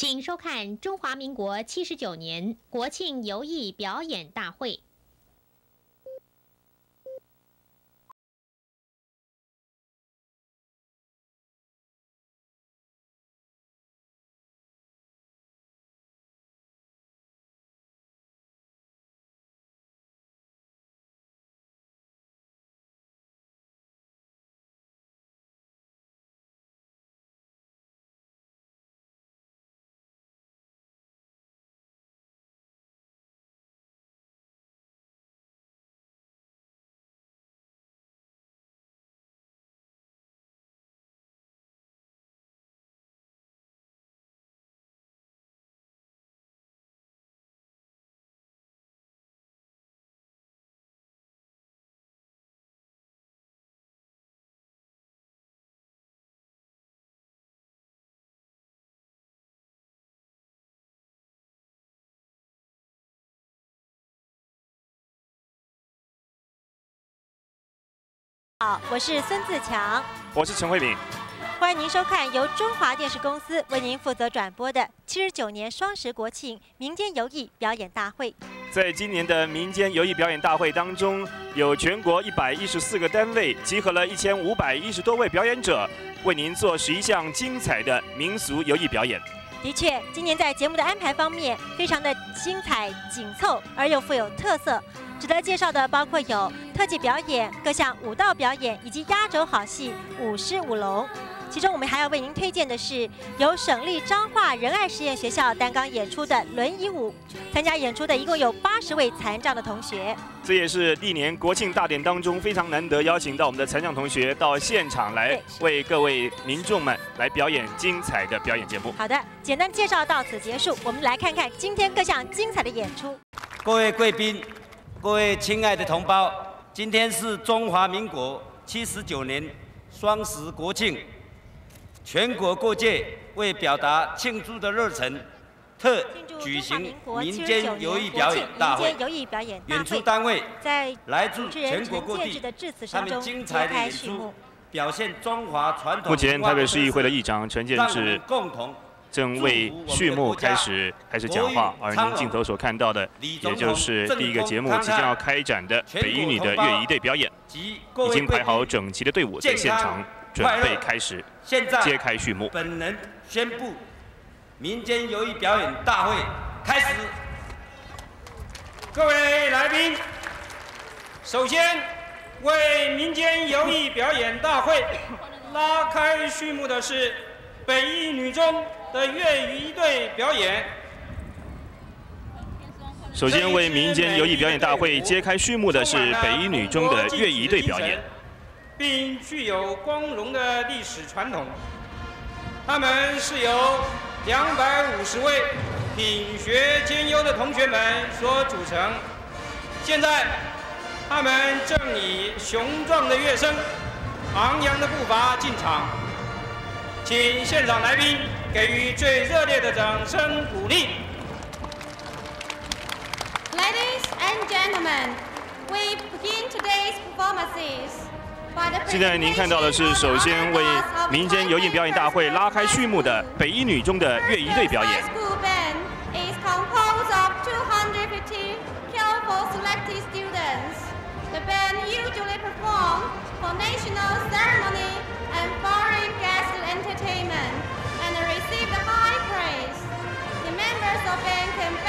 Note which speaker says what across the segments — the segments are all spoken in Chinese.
Speaker 1: 请收看中华民国七十九年国庆游艺表演大会。
Speaker 2: 好，我是孙自强，
Speaker 3: 我是陈慧敏，
Speaker 2: 欢迎您收看由中华电视公司为您负责转播的七十九年双十国庆民间游艺表演大会。
Speaker 3: 在今年的民间游艺表演大会当中，有全国一百一十四个单位，集合了一千五百一十多位表演者，为您做十一项精彩的民俗游艺表演。
Speaker 2: 的确，今年在节目的安排方面，非常的精彩紧凑而又富有特色。值得介绍的包括有特技表演、各项舞蹈表演以及压轴好戏《舞狮舞龙》。其中，我们还要为您推荐的是由省立彰化仁爱实验学校担纲演出的轮椅舞。参加演出的一共有八十位残障的同学。
Speaker 3: 这也是历年国庆大典当中非常难得邀请到我们的残障同学到现场来为各位民众们来表演精彩的表演节目。
Speaker 2: 好的，简单介绍到此结束，我们来看看今天各项精彩的演出。
Speaker 4: 各位贵宾。各位亲爱的同胞，今天是中华民国七十九年双十国庆，全国各界为表达庆祝的热忱，特举行民间游艺表演大会。演出单位在来自全国各地，他们精彩的演出表现中华传统。
Speaker 3: 目前台北市议会的议长陈建志
Speaker 4: 共同。
Speaker 3: 正为序幕开始开始讲话，而您镜头所看到的，也就是第一个节目即将要开展的北一女的乐仪队表演，已经排好整齐的队伍在现场准备开始，揭开序幕。
Speaker 4: 本人宣布，民间游艺表演大会开始。
Speaker 5: 各位来宾，首先为民间游艺表演大会拉开序幕的是北一女中。的粤语队表演。
Speaker 3: 首先为民间游艺表演大会揭开序幕的是北一女中的乐仪队表演，
Speaker 5: 并具有光荣的历史传统。他们是由两百五十位品学兼优的同学们所组成。现在，他们正以雄壮的乐声、昂扬的步伐进场，请现场来宾。给予最热烈的掌声鼓励。
Speaker 6: Ladies and gentlemen, we begin today's performances.
Speaker 3: 现在您看到的是，首先为民间游艺表演大会拉开序幕的北一女中的乐仪队表演。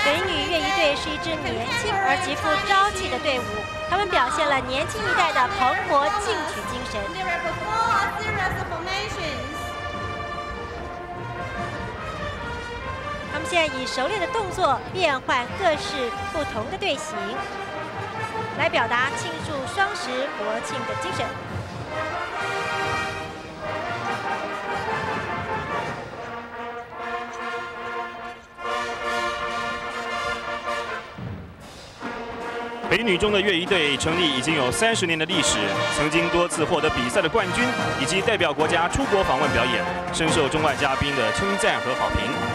Speaker 2: 美女乐仪队是一支年轻而极富朝气的队伍，他们表现了年轻一代的蓬勃进取精神。他们现在以熟练的动作变换各式不同的队形，来表达庆祝双十国庆的精神。
Speaker 3: 北女中的乐仪队成立已经有三十年的历史，曾经多次获得比赛的冠军，以及代表国家出国访问表演，深受中外嘉宾的称赞和好评。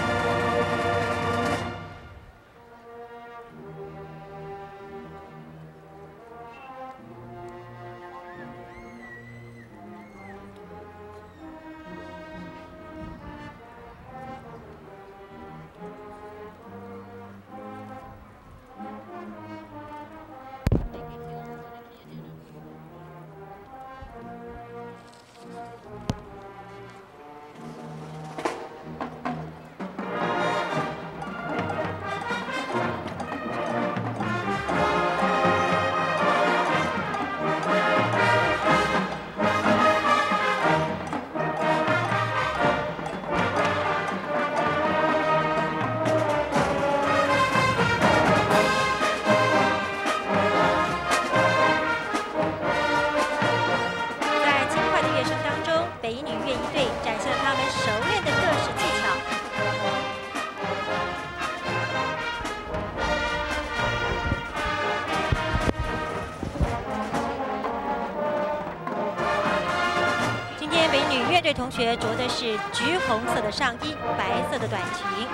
Speaker 2: 色的上衣，白色的短裙。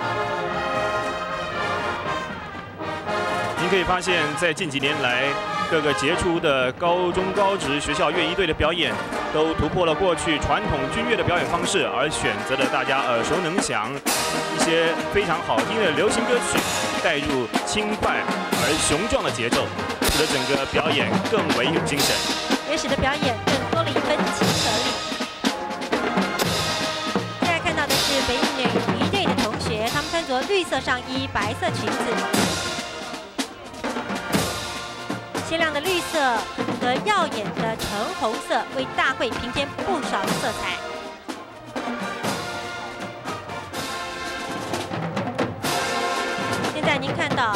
Speaker 3: 您可以发现，在近几年来，各个杰出的高中高职学校乐仪队的表演，都突破了过去传统军乐的表演方式，而选择了大家耳熟能详、一些非常好听的流行歌曲，带入轻快而雄壮的节奏，使得整个表演更为有精神，
Speaker 2: 也使得表演更多了一分亲和力。是北女仪队的同学，他们穿着绿色上衣、白色裙子。鲜亮的绿色和耀眼的橙红色为大会平添不少的色彩。现在您看到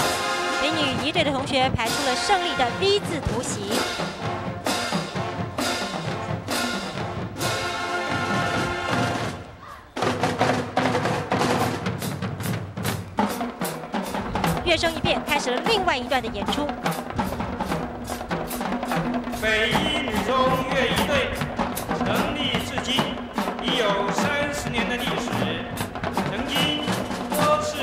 Speaker 2: 美女一队的同学排出了胜利的 V 字图形，乐声一变，开始了另外一段的演出。
Speaker 5: 北一女中乐仪队成立至今已有三十年的历史，曾经多次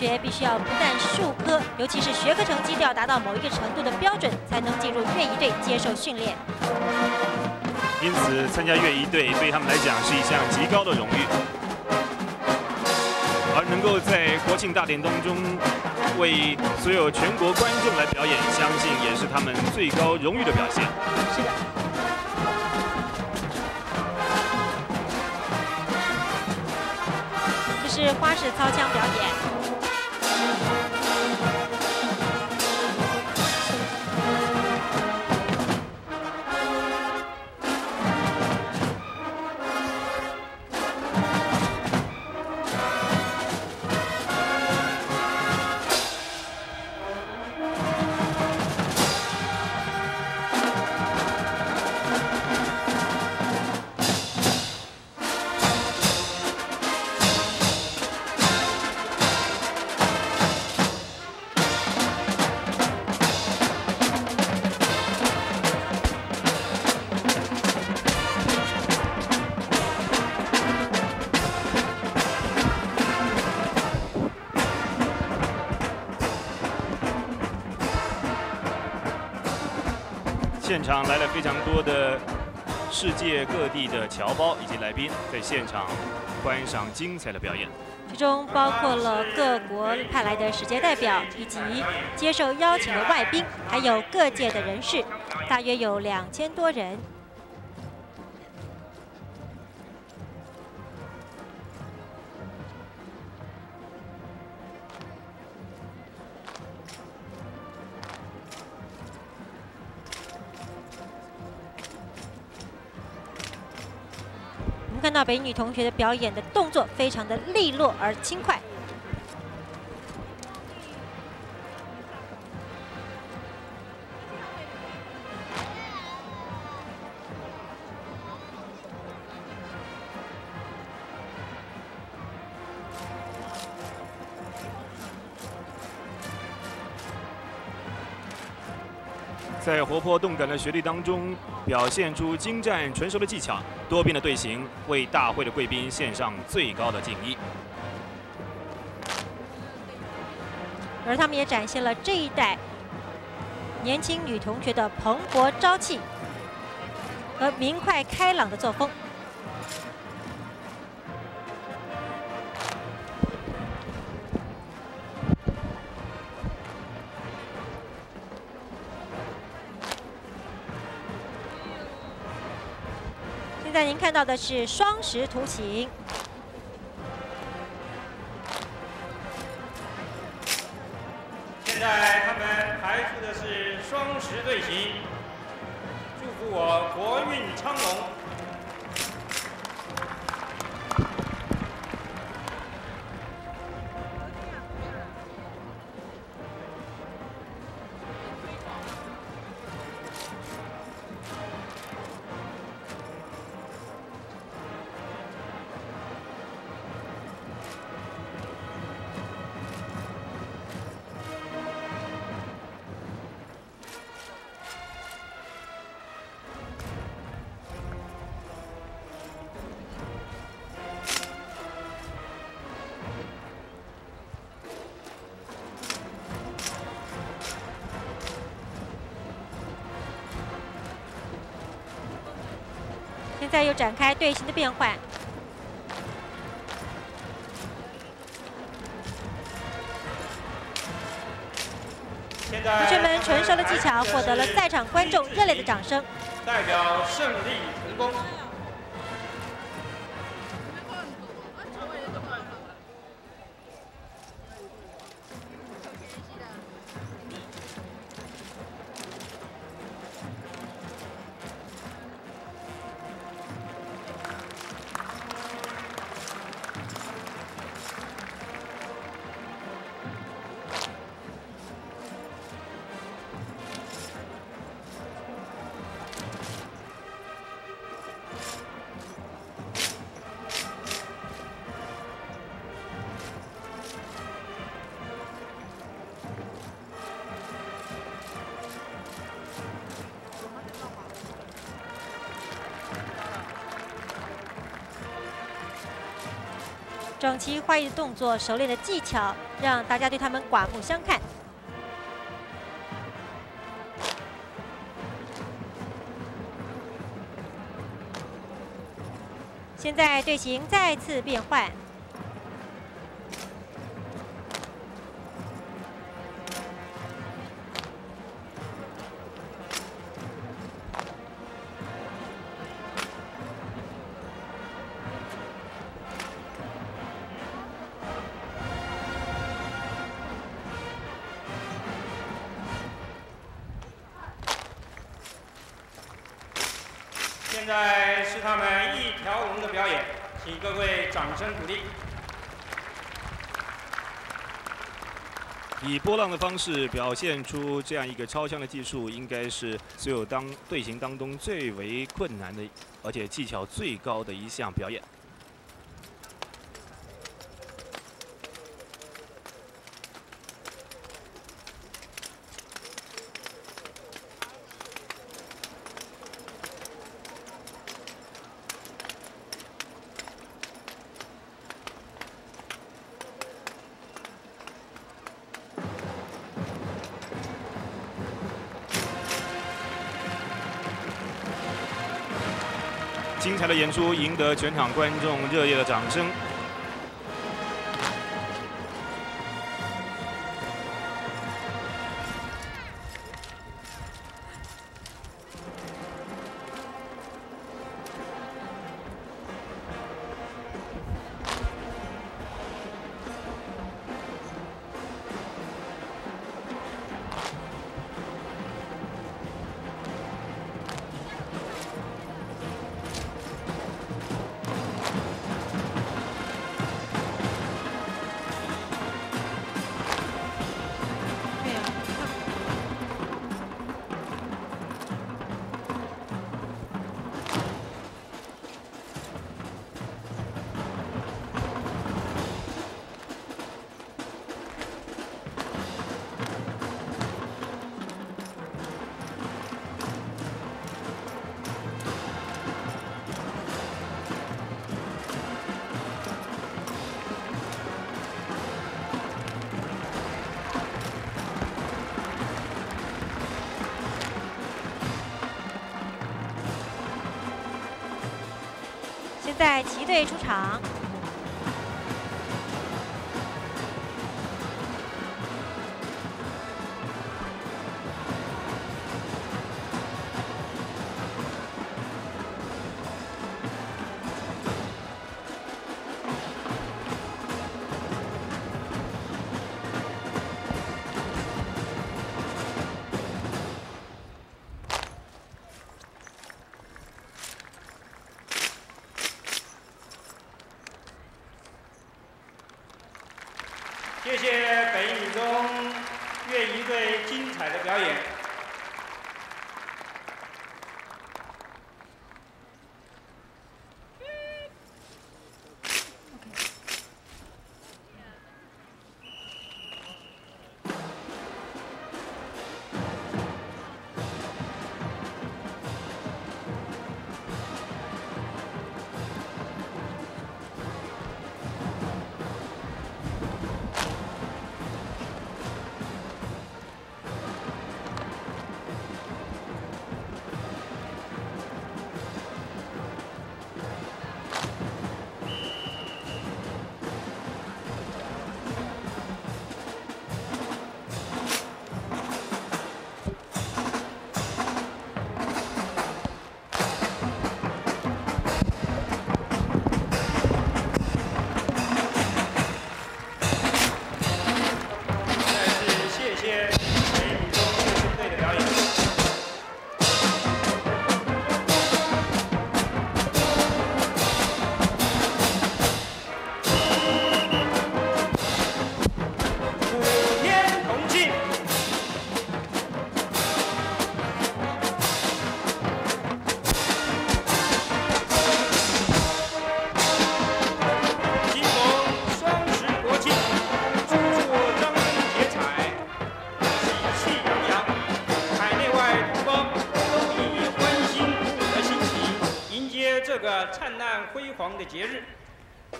Speaker 2: 学必须要不但数科，尤其是学科成绩都要达到某一个程度的标准，才能进入乐仪队接受训练。
Speaker 3: 因此，参加乐仪队对他们来讲是一项极高的荣誉，而能够在国庆大典当中为所有全国观众来表演，相信也是他们最高荣誉的表现。
Speaker 2: 是的。这是花式操枪表演。
Speaker 3: 来了非常多的世界各地的侨胞以及来宾，在现场观赏精彩的表演。
Speaker 2: 其中包括了各国派来的使节代表，以及接受邀请的外宾，还有各界的人士，大约有两千多人。美女同学的表演的动作非常的利落而轻快。
Speaker 3: 活泼动感的学历当中，表现出精湛纯熟的技巧，多变的队形，为大会的贵宾献上最高的敬意。
Speaker 2: 而他们也展现了这一代年轻女同学的蓬勃朝气和明快开朗的作风。看到的是双十图形。
Speaker 5: 现在他们排出的是双十队形，祝福我国运昌隆。
Speaker 2: 又展开队形的变换。同学们纯熟的技巧获得了在场观众热烈的掌声，
Speaker 5: 代表胜利成功。
Speaker 2: 整齐划一的动作，熟练的技巧，让大家对他们刮目相看。现在队形再次变换。
Speaker 5: 的
Speaker 3: 方式表现出这样一个超强的技术，应该是所有当队形当中最为困难的，而且技巧最高的一项表演。演出赢得全场观众热烈的掌声。
Speaker 2: 在旗队出场。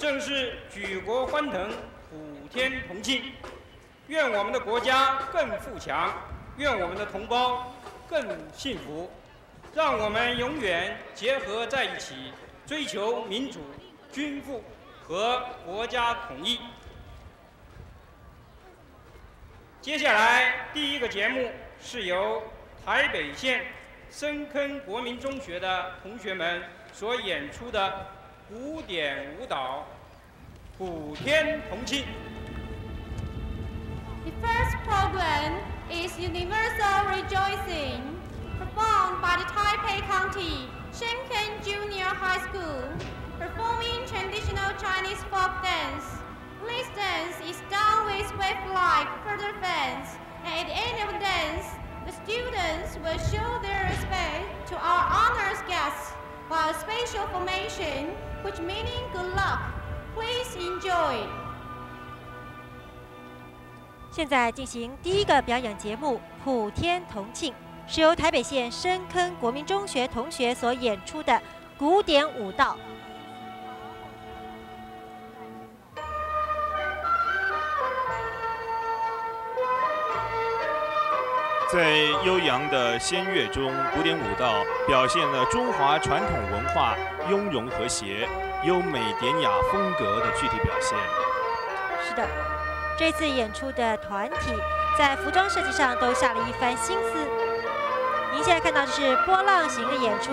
Speaker 5: 正是举国欢腾、普天同庆。愿我们的国家更富强，愿我们的同胞更幸福。让我们永远结合在一起，追求民主、均富和国家统一。接下来第一个节目是由台北县深坑国民中学的同学们所演出的。古典舞蹈，普天同庆。
Speaker 6: The first program is Universal Rejoicing, performed by the Taipei County Shenken Junior High School, performing traditional Chinese folk dance. This dance is done with wave-like feather fans, and at the end of the dance, the students will show their respect to our honored guests while spatial formation which meaning good luck. Please enjoy.
Speaker 2: 现在进行第一个表演节目《普天同庆》，是由台北县深坑国民中学同学所演出的古典舞蹈。
Speaker 3: 在悠扬的仙乐中，古典舞蹈表现了中华传统文化雍容和谐、优美典雅风格的具体表现。
Speaker 2: 是的，这次演出的团体在服装设计上都下了一番心思。您现在看到的是波浪形的演出。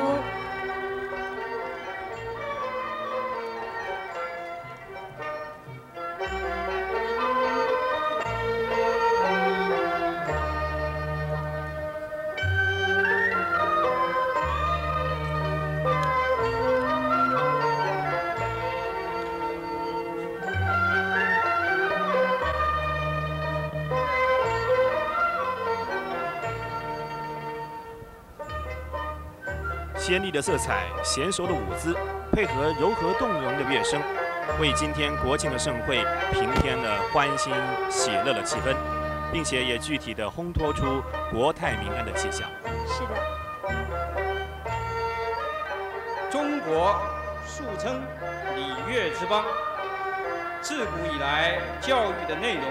Speaker 3: 的色彩、娴熟的舞姿，配合柔和动容的乐声，为今天国庆的盛会平添了欢欣喜乐的气氛，并且也具体的烘托出国泰民安的气象。
Speaker 2: 是的。
Speaker 5: 中国素称礼乐之邦，自古以来教育的内容，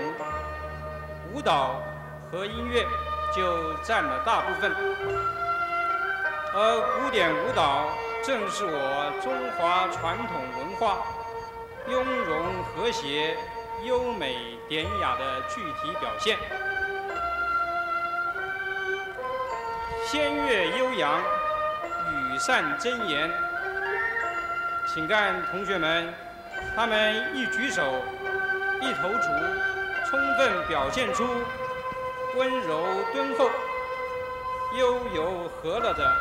Speaker 5: 舞蹈和音乐就占了大部分。而古典舞蹈正是我中华传统文化雍容和谐、优美典雅的具体表现。仙乐悠扬，羽扇睁眼，请看同学们，他们一举手、一投足，充分表现出温柔敦厚、悠游和乐的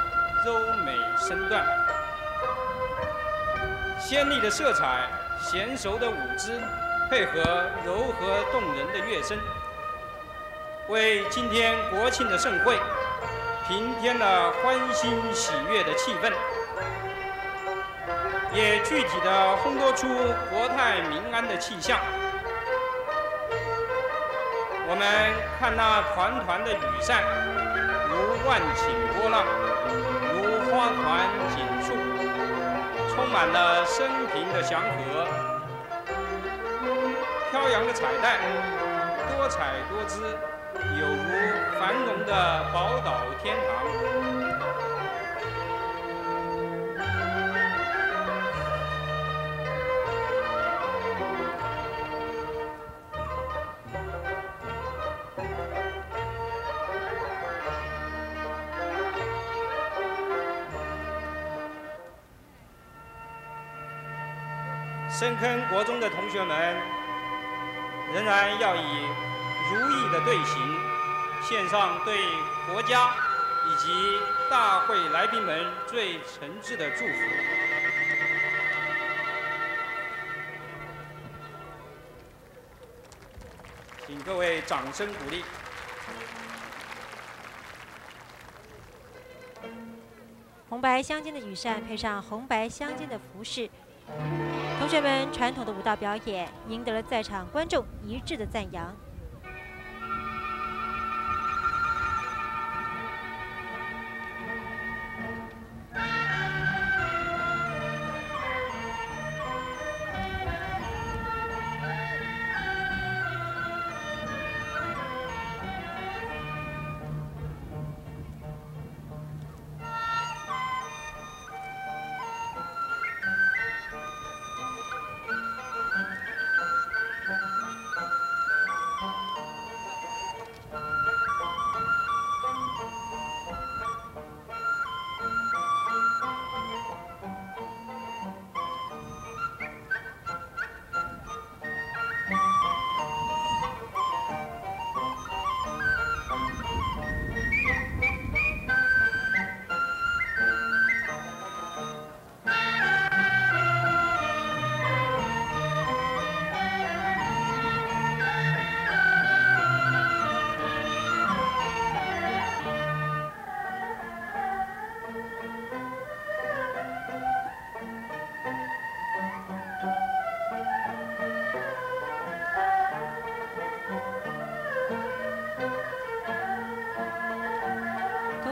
Speaker 5: 优美身段。鲜丽的色彩，娴熟的舞姿，配合柔和动人的乐声，为今天国庆的盛会平添了欢欣喜悦的气氛，也具体的烘托出国泰民安的气象。我们看那团团的羽扇，如万顷波浪，花团锦簇。充满了生平的祥和，飘扬的彩带，多彩多姿，有如繁荣的宝岛天堂。深坑国中的同学们，仍然要以如意的队形，献上对国家以及大会来宾们最诚挚的祝福。请各位掌声鼓励。
Speaker 2: 红白相间的羽扇，配上红白相间的服饰。同学们传统的舞蹈表演，赢得了在场观众一致的赞扬。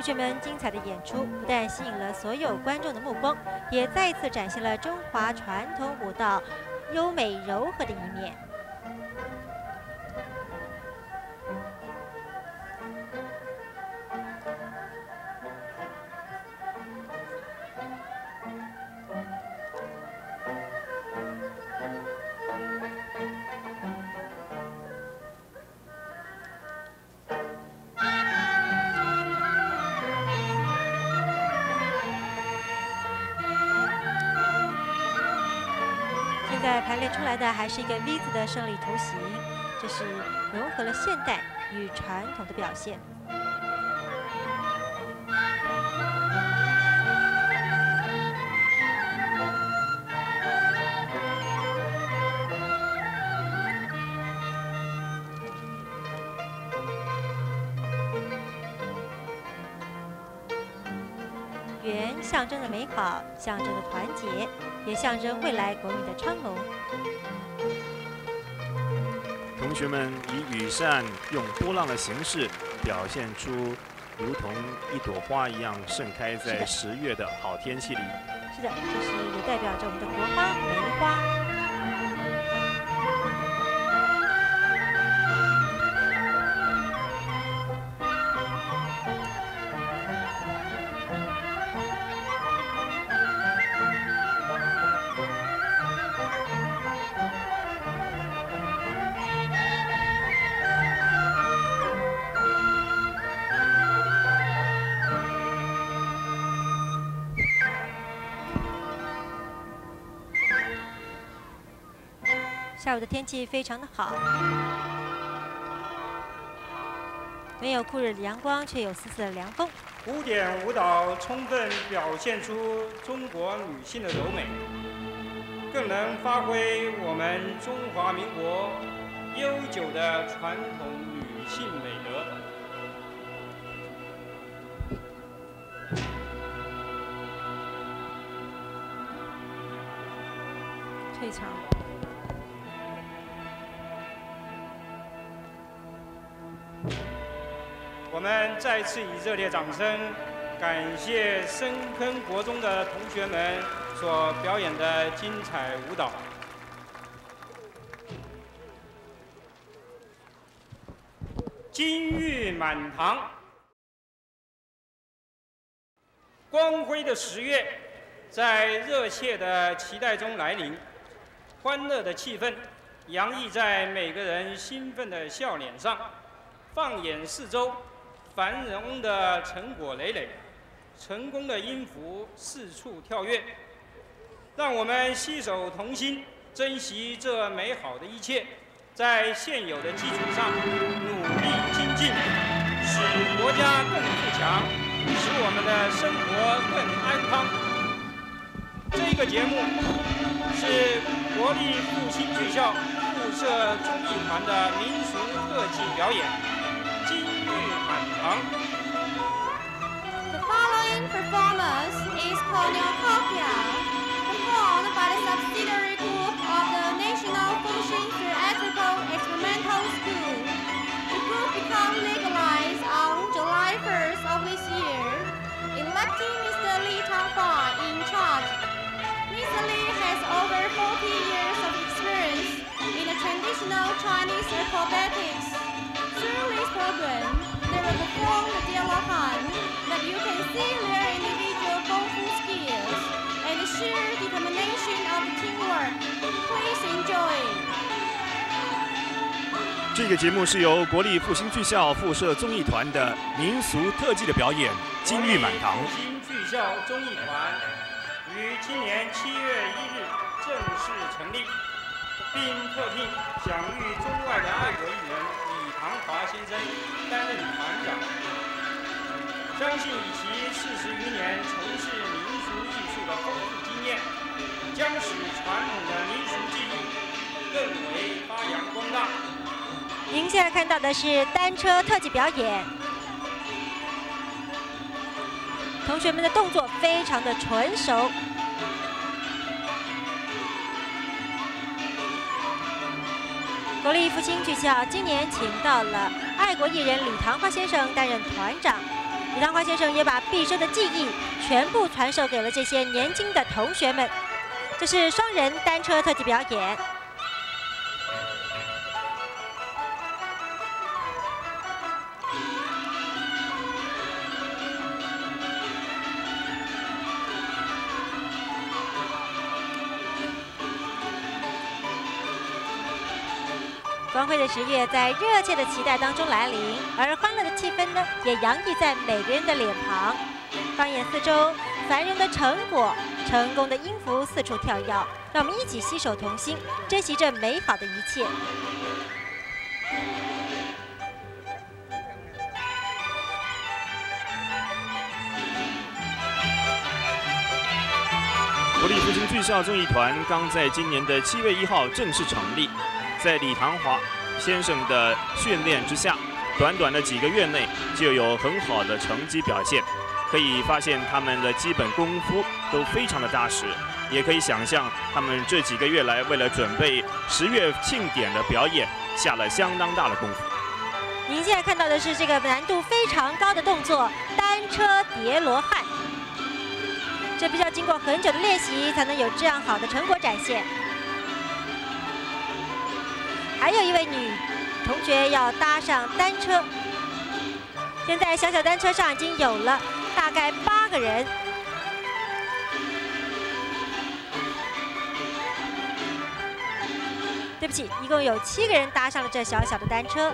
Speaker 2: 学们精彩的演出，不但吸引了所有观众的目光，也再次展现了中华传统舞蹈优美柔和的一面。的还是一个 V 字的胜利图形，这是融合了现代与传统的表现。圆象征着美好，象征着团结。也象征未来国民的昌隆。
Speaker 3: 同学们以羽扇用波浪的形式，表现出如同一朵花一样盛开在十月的好天气里。
Speaker 2: 是的，就是也代表着我们的国花梅花。天气非常的好，没有酷热的阳光，却有丝丝的凉风。
Speaker 5: 古典舞蹈充分表现出中国女性的柔美，更能发挥我们中华民国悠久的传统女性美德。再次以热烈掌声，感谢深坑国中的同学们所表演的精彩舞蹈。金玉满堂，光辉的十月，在热切的期待中来临，欢乐的气氛洋溢在每个人兴奋的笑脸上。放眼四周。繁荣的成果累累，成功的音符四处跳跃，让我们携手同心，珍惜这美好的一切，在现有的基础上努力精进，使国家更富强，使我们的生活更安康。这个节目是国立复兴剧校附设综艺团的民俗特技表演。
Speaker 6: The following performance is Cornucopia, performed by the subsidiary group of the National Fuxing Theatrical Experimental School. The group became legalized on July 1st of this year, electing Mr. Li Tanghua in charge. Mr. Li has over 40 years of experience in the traditional Chinese acrobatics. Through this program, they will perform the Dialohan that you can see their individual kung fu skills and the sheer determination of teamwork. Please enjoy.
Speaker 3: 这个节目是由国立复兴剧校附设综艺团的民俗特技的表演《金玉满堂》。
Speaker 5: 复兴剧校综艺团于今年七月一日正式成立，并特聘享誉中外的爱国艺人。唐华先生担任团长，相信以其四十余年从事民俗艺术的丰富经验，将使传统的民俗技艺更为发扬光大。
Speaker 2: 您现在看到的是单车特技表演，同学们的动作非常的纯熟。国立复兴剧校今年请到了爱国艺人李唐花先生担任团长，李唐花先生也把毕生的技艺全部传授给了这些年轻的同学们。这是双人单车特技表演。光辉的十月在热切的期待当中来临，而欢乐的气氛呢，也洋溢在每个人的脸庞。放眼四周，繁荣的成果、成功的音符四处跳跃，让我们一起携手同心，珍惜这美好的一切。
Speaker 3: 国立复兴剧校综艺团刚在今年的七月一号正式成立。在李唐华先生的训练之下，短短的几个月内就有很好的成绩表现。可以发现他们的基本功夫都非常的扎实，也可以想象他们这几个月来为了准备十月庆典的表演，下了相当大的功夫。
Speaker 2: 您现在看到的是这个难度非常高的动作——单车叠罗汉。这必须要经过很久的练习，才能有这样好的成果展现。还有一位女同学要搭上单车，现在小小单车上已经有了大概八个人。对不起，一共有七个人搭上了这小小的单车。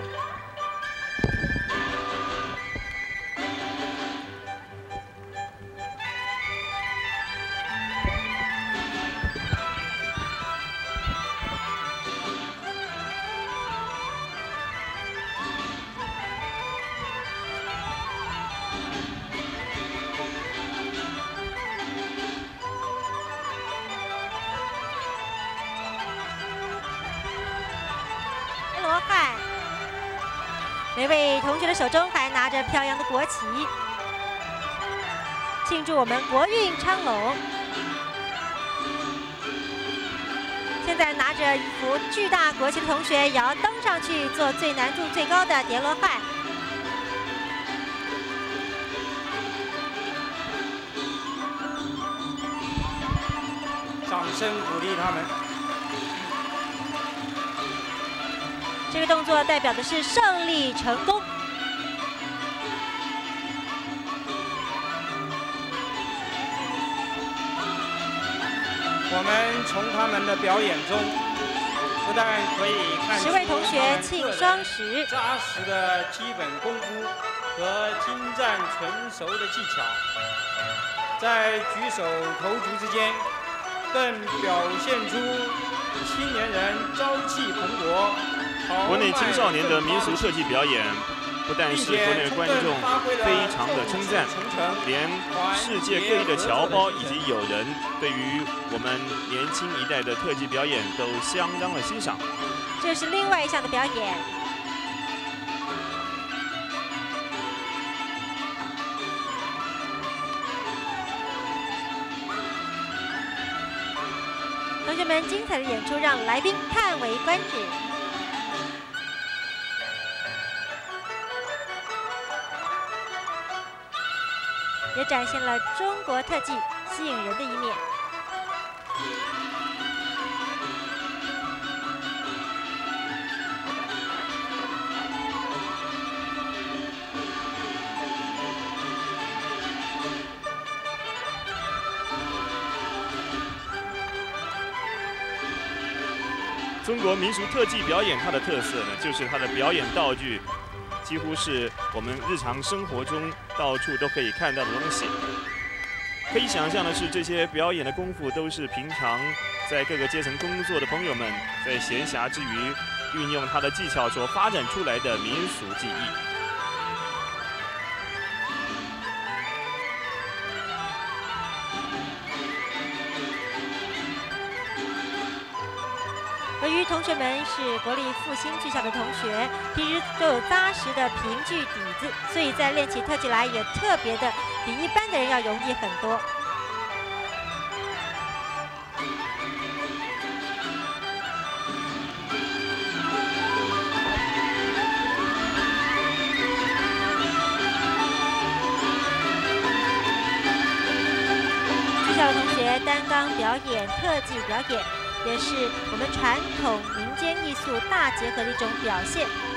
Speaker 2: 每位同学的手中还拿着飘扬的国旗，庆祝我们国运昌隆。现在拿着一幅巨大国旗的同学也要登上去做最难度最高的叠罗汉。
Speaker 5: 掌声鼓励他们。
Speaker 2: 这个动作代表的是胜利成功。
Speaker 5: 我们从他们的表演中，不但可以看出
Speaker 2: 十位同学庆双十，
Speaker 5: 扎实的基本功夫和精湛纯熟的技巧，在举手投足之间，更表现出青年人朝气蓬勃、
Speaker 3: 国内青少年的民俗特技表演。不但是国内观众非常的称赞，连世界各地的侨胞以及友人对于我们年轻一代的特技表演都相当的欣赏。
Speaker 2: 这是另外一项的表演。同学们精彩的演出让来宾叹为观止。也展现了中国特技吸引人的一面。
Speaker 3: 中国民俗特技表演，它的特色呢，就是它的表演道具。几乎是我们日常生活中到处都可以看到的东西。可以想象的是，这些表演的功夫都是平常在各个阶层工作的朋友们在闲暇之余运用他的技巧所发展出来的民俗技艺。
Speaker 2: 同学们是国立复兴剧校的同学，平时都有扎实的评剧底子，所以在练起特技来也特别的比一般的人要容易很多。剧校同学担纲表演特技表演。也是我们传统民间艺术大结合的一种表现。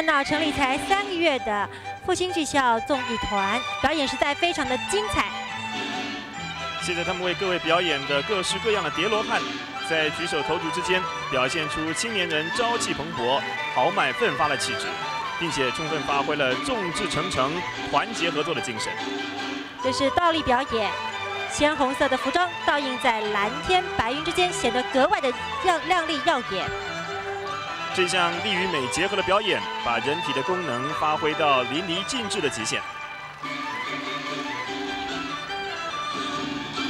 Speaker 2: 看到成立才三个月的复兴剧校综艺团表演实在非常的精彩。
Speaker 3: 现在他们为各位表演的各式各样的叠罗汉，在举手投足之间表现出青年人朝气蓬勃、豪迈奋发的气质，并且充分发挥了众志成城、团结合作的精神。
Speaker 2: 这是倒立表演，鲜红色的服装倒映在蓝天白云之间，显得格外的亮亮丽耀眼。
Speaker 3: 这项力与美结合的表演，把人体的功能发挥到淋漓尽致的极限，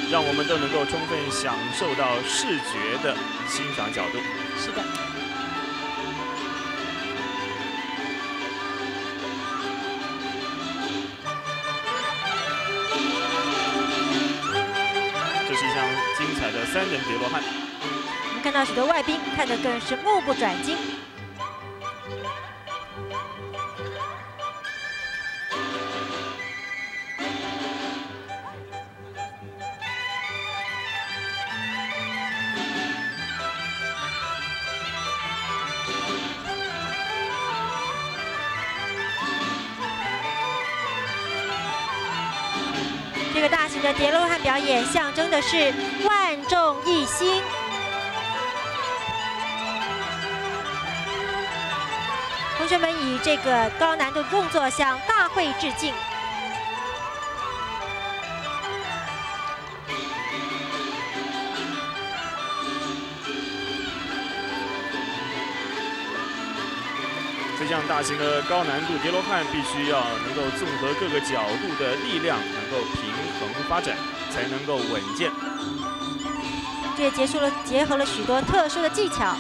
Speaker 3: 让我们都能够充分享受到视觉的欣赏角度。
Speaker 2: 是的。
Speaker 3: 这是一项精彩的三人叠罗汉。
Speaker 2: 看到许多外宾看得更是目不转睛，这个大型的叠罗汉表演象征的是万众一心。学们以这个高难度动作向大会致敬。
Speaker 3: 这项大型的高难度叠罗汉必须要能够综合各个角度的力量，能够平衡发展，才能够稳健。
Speaker 2: 这也结束了，结合了许多特殊的技巧。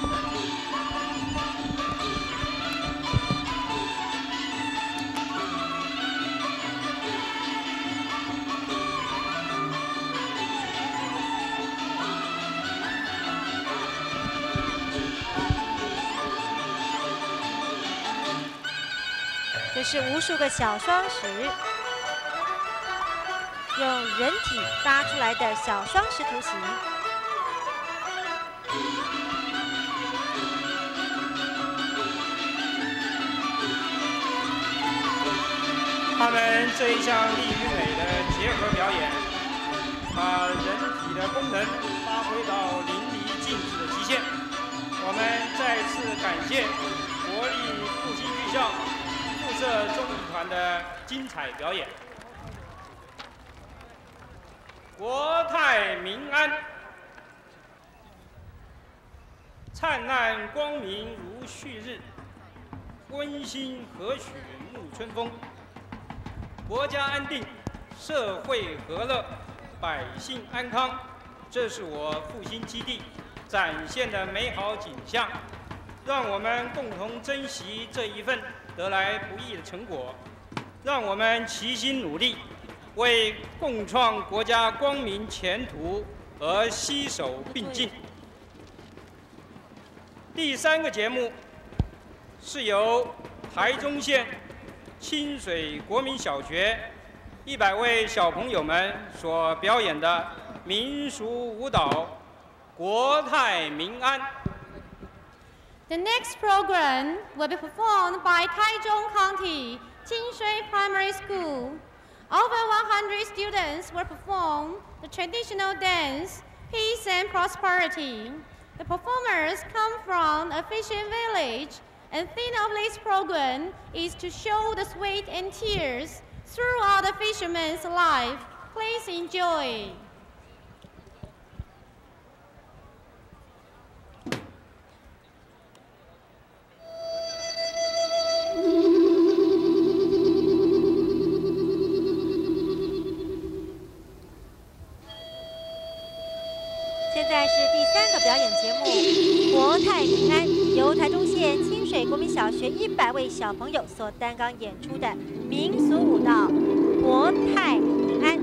Speaker 2: 数个小双石，用人体搭出来的小双石图形。
Speaker 5: 他们这一项力与美的结合表演，把人体的功能发挥到淋漓尽致的极限。我们再次感谢国立复兴剧校附设综艺团的精彩表演。国泰民安，灿烂光明如旭日，温馨和煦沐春风。国家安定，社会和乐，百姓安康，这是我复兴基地展现的美好景象。让我们共同珍惜这一份得来不易的成果，让我们齐心努力，为共创国家光明前途而携手并进。第三个节目是由台中县。清水国民小学一百位小朋友们所表演的民俗舞蹈《国泰民安》。
Speaker 6: The next program will be performed by Taichung County Qinshui Primary School. Over 100 students will perform the traditional dance, Peace and Prosperity. The performers come from a fishing village and theme of this program is to show the sweat and tears throughout the fisherman's life. Please enjoy.
Speaker 2: 表演节目《国泰民安》，由台中县清水国民小学一百位小朋友所担纲演出的民俗舞蹈《国泰民安》。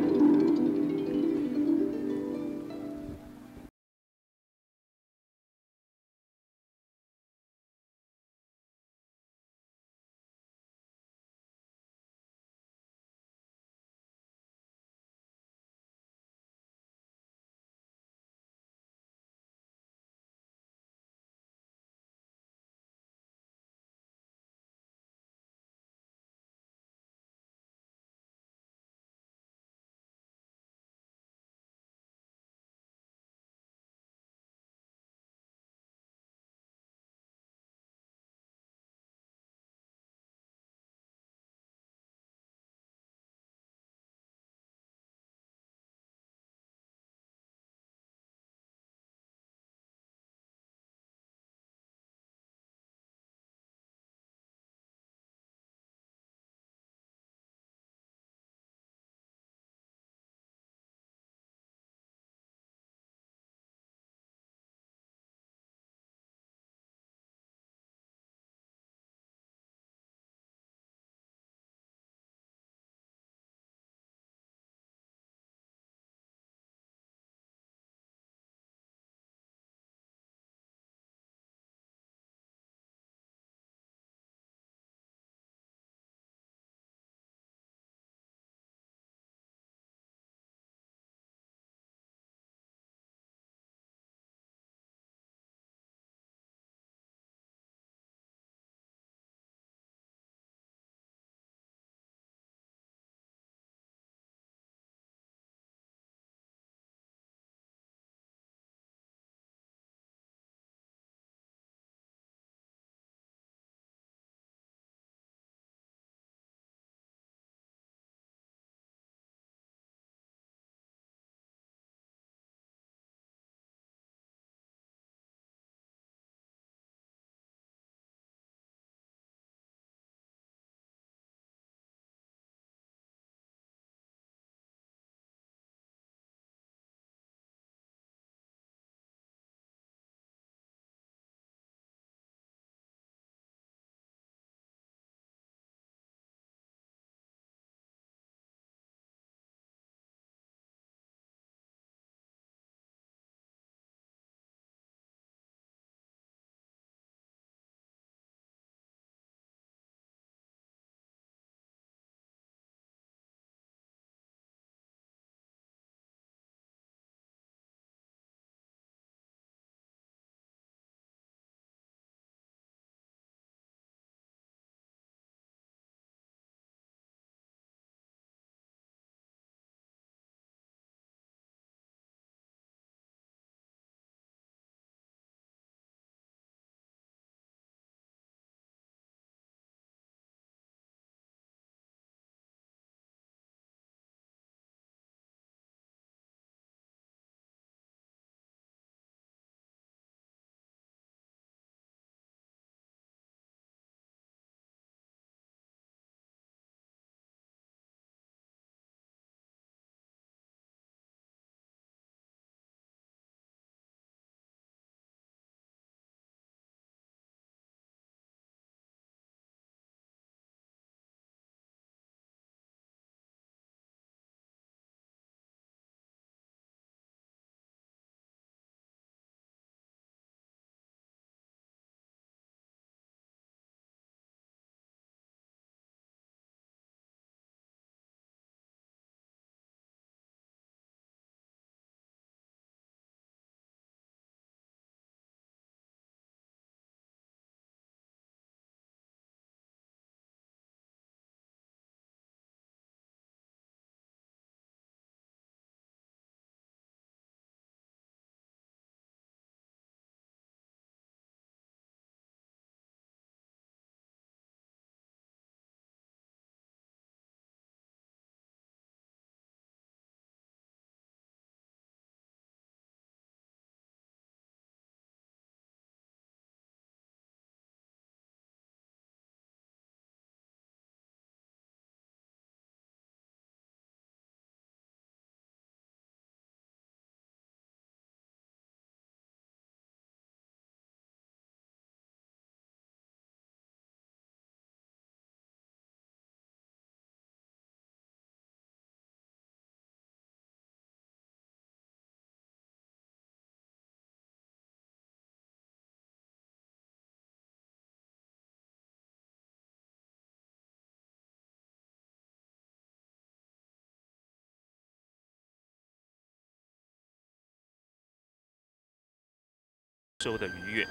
Speaker 3: 周的愉悦。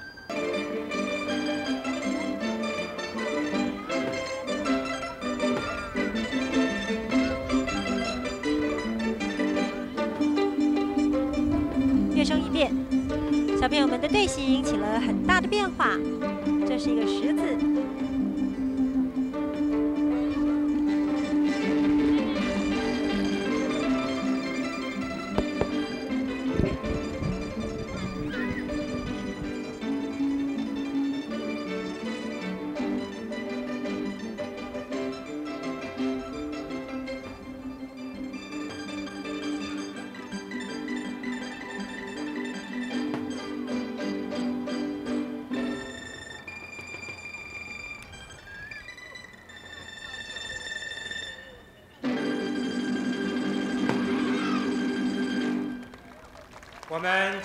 Speaker 2: 乐声一变，小朋友们的队形起了很大的变化。这是一个十字。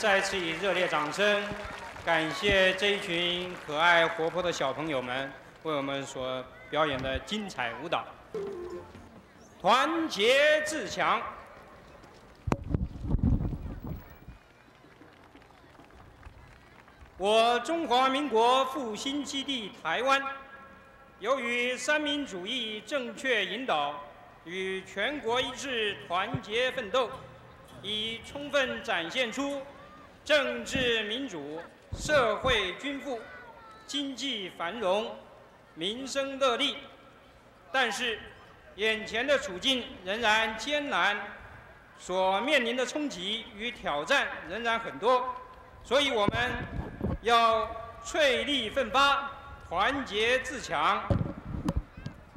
Speaker 5: 再次以热烈掌声，感谢这一群可爱活泼的小朋友们为我们所表演的精彩舞蹈。团结自强。我中华民国复兴基地台湾，由于三民主义正确引导与全国一致团结奋斗。已充分展现出政治民主、社会均富、经济繁荣、民生乐利。但是，眼前的处境仍然艰难，所面临的冲击与挑战仍然很多。所以，我们要淬力奋发，团结自强。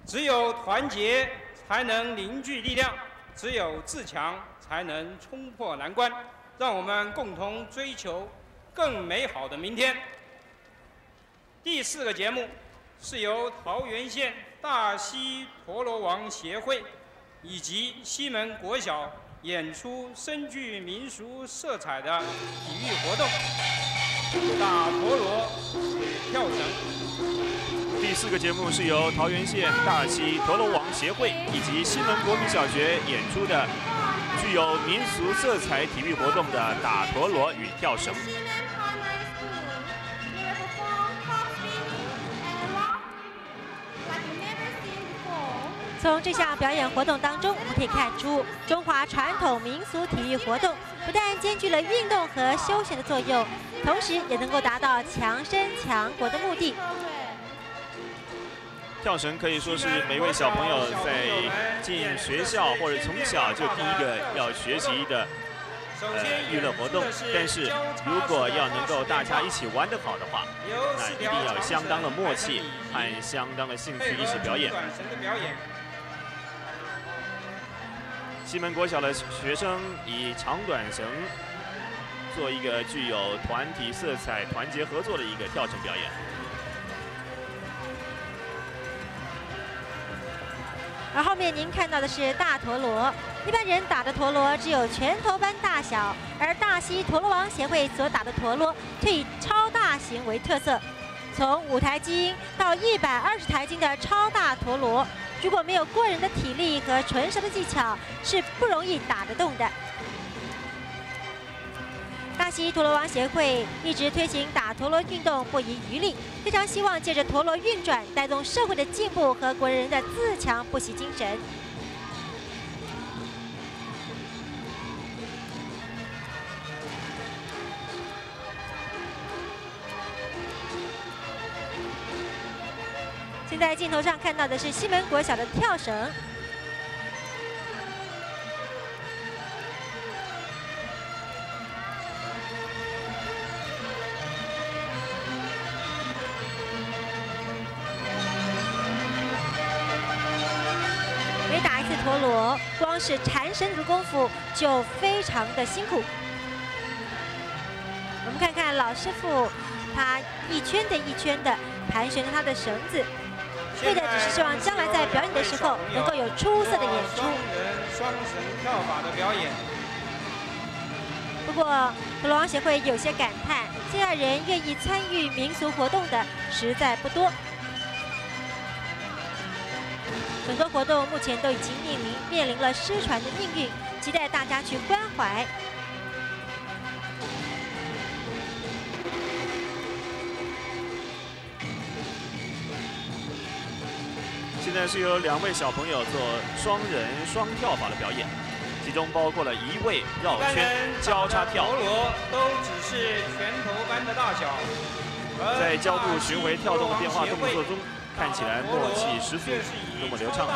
Speaker 5: 只有团结，才能凝聚力量；只有自强。才能冲破难关，让我们共同追求更美好的明天。第四个节目是由桃源县大溪陀螺王协会以及西门国小演出深具民俗色彩的体育活动——打陀螺跳绳。
Speaker 3: 第四个节目是由桃源县大溪陀螺王协会以及西门国民小学演出的。有民俗色彩体育活动的打陀螺与跳绳。
Speaker 2: 从这项表演活动当中，我们可以看出，中华传统民俗体育活动不但兼具了运动和休闲的作用，同时也能够达到强身强国的目的。
Speaker 3: 跳绳可以说是每位小朋友在进学校或者从小就第一个要学习的呃娱乐活动。但是如果要能够大家一起玩得好的话，那一定要相当的默契和相当的兴趣一起表演。西门国小的学生以长短绳做一个具有团体色彩、团结合作的一个跳绳表演。
Speaker 2: 而后面您看到的是大陀螺，一般人打的陀螺只有拳头般大小，而大西陀螺王协会所打的陀螺却以超大型为特色，从五台斤到一百二十台斤的超大陀螺，如果没有过人的体力和纯熟的技巧，是不容易打得动的。大溪陀螺王协会一直推行打陀螺运动，不遗余力，非常希望借着陀螺运转，带动社会的进步和国人的自强不息精神。现在镜头上看到的是西门国小的跳绳。光是缠绳的功夫就非常的辛苦。我们看看老师傅，他一圈的一圈的盘旋着他的绳子，为的只是希望将来在表演的时候能够有出色的演出。
Speaker 5: 双绳跳法的表演。
Speaker 2: 不过，陀螺王协会有些感叹，现在人愿意参与民俗活动的实在不多。整个活动目前都已经面临面临了失传的命运，期待大家去关怀。
Speaker 3: 现在是由两位小朋友做双人双跳法的表演，其中包括了一位绕圈，交叉跳。
Speaker 5: 陀螺都只是拳头般的大小，
Speaker 3: 在交互巡回跳动的变化动作中。看起来默契十足，多么流畅。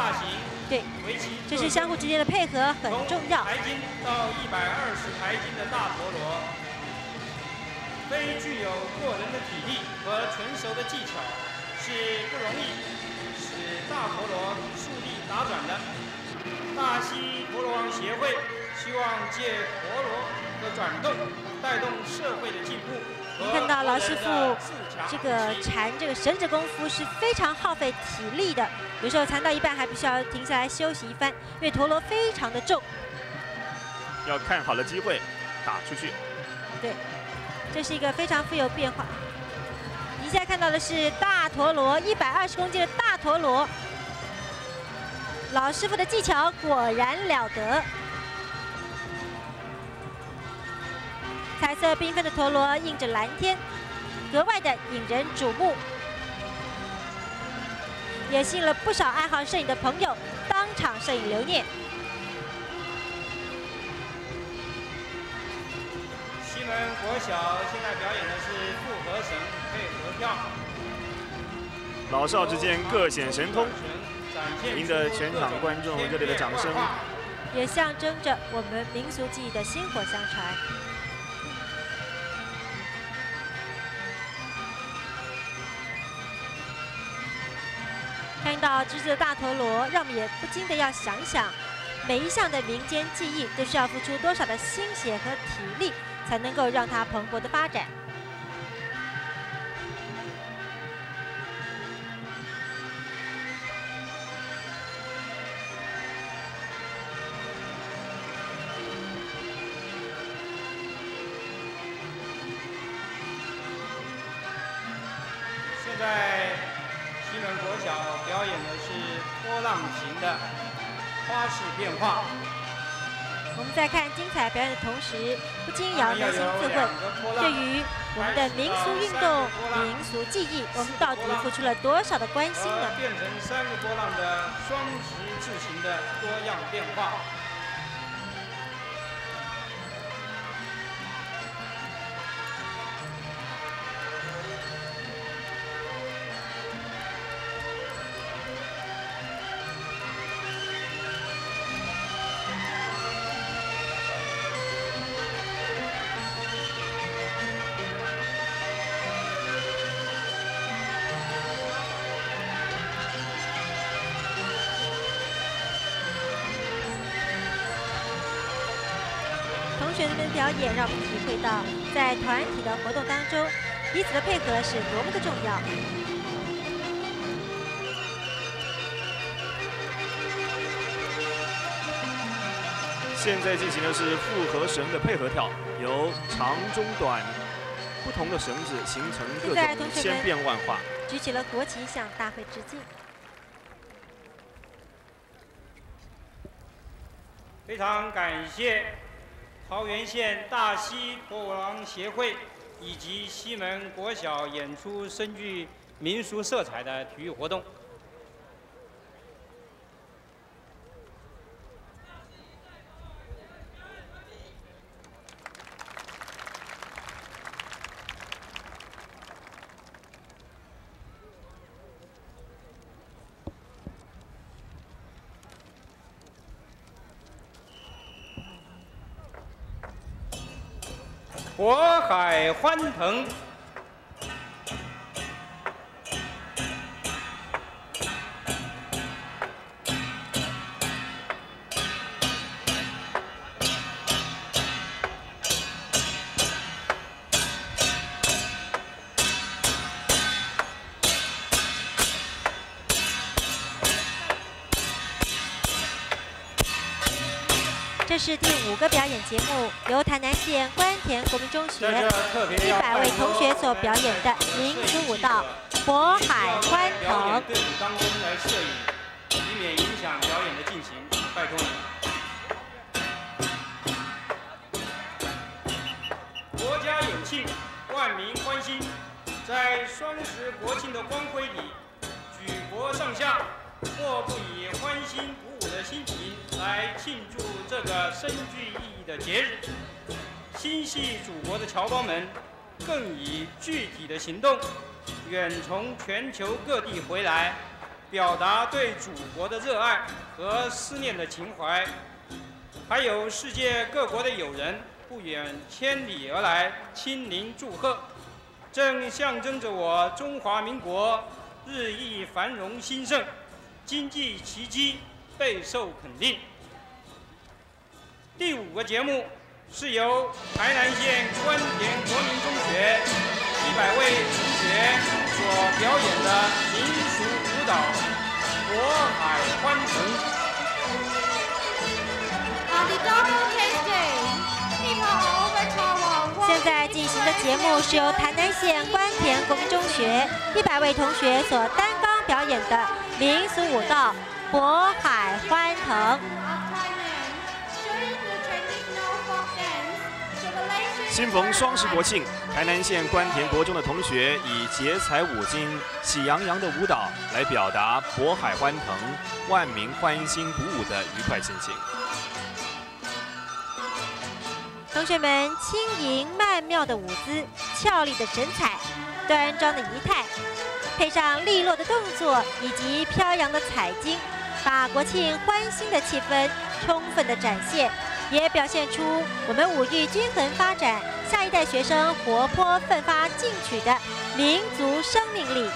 Speaker 2: 对，这是相互之间的配合很重要。
Speaker 5: 台斤到一百二十台斤的大陀螺，非具有过人的体力和纯熟的技巧是不容易使大陀螺竖立打转的。大西陀螺王协会希望借陀螺的转动，带动社会的进步。
Speaker 2: 您看到老师傅这个缠这个绳子功夫是非常耗费体力的，有时候缠到一半还必须要停下来休息一番，因为陀螺非常的重。
Speaker 3: 要看好了机会打出去。
Speaker 2: 对，这是一个非常富有变化。你现在看到的是大陀螺，一百二十公斤的大陀螺，老师傅的技巧果然了得。彩色缤纷的陀螺映着蓝天，格外的引人瞩目，也吸引了不少爱好摄影的朋友当场摄影留念。
Speaker 5: 西门国小现在表演的是复合绳配合跳，
Speaker 3: 老少之间各显神通，赢得全场观众热烈的掌声，
Speaker 2: 也象征着我们民俗技艺的薪火相传。看到这些大陀螺，让我们也不禁的要想想，每一项的民间技艺都需要付出多少的心血和体力，才能够让它蓬勃的发展。
Speaker 5: 的花式变化。
Speaker 2: 我们在看精彩表演的同时，不禁也要扪心自问：对于我们的民俗运动、民俗技艺，我们到底付出了多少的关心呢？
Speaker 5: 变成三个波浪的双十字形的多样变化。
Speaker 2: 表演让我们体会到，在团体的活动当中，彼此的配合是多么的重要。
Speaker 3: 现在进行的是复合绳的配合跳，由长、中、短不同的绳子形成各种千变万化。
Speaker 2: 举起了国旗向大会致敬。
Speaker 5: 非常感谢。桃源县大溪国王协会以及西门国小演出深具民俗色彩的体育活动。火海欢腾。
Speaker 2: 是第五个表演节目，由台南县关田国民中学一百位同学所表演的民族舞蹈《渤海欢腾》。
Speaker 5: 队伍当中来摄影，以免影响表演的进行，拜托你。国家有庆，万民欢心，在双十国庆的光辉里，举国上下莫不以欢欣的心情来庆祝这个深具意义的节日。心系祖国的侨胞们，更以具体的行动，远从全球各地回来，表达对祖国的热爱和思念的情怀。还有世界各国的友人不远千里而来亲临祝贺，正象征着我中华民国日益繁荣兴盛，经济奇迹备受肯定。第五个节目是由台南县关田国民中学一百位同学所表演的民俗舞蹈《渤海欢腾》。
Speaker 2: 现在进行的节目是由台南县关田国民中学一百位同学所担纲表演的民俗舞蹈《渤海欢腾》。
Speaker 3: 新逢双十国庆，台南县关田国中的同学以节彩舞金、喜洋洋的舞蹈来表达渤海欢腾、万民欢欣鼓舞的愉快心情。
Speaker 2: 同学们轻盈曼妙的舞姿、俏丽的神采、端庄的仪态，配上利落的动作以及飘扬的彩金，把国庆欢欣的气氛充分的展现，也表现出我们五育均衡发展、下一代学生活泼奋发进取的民族生命力。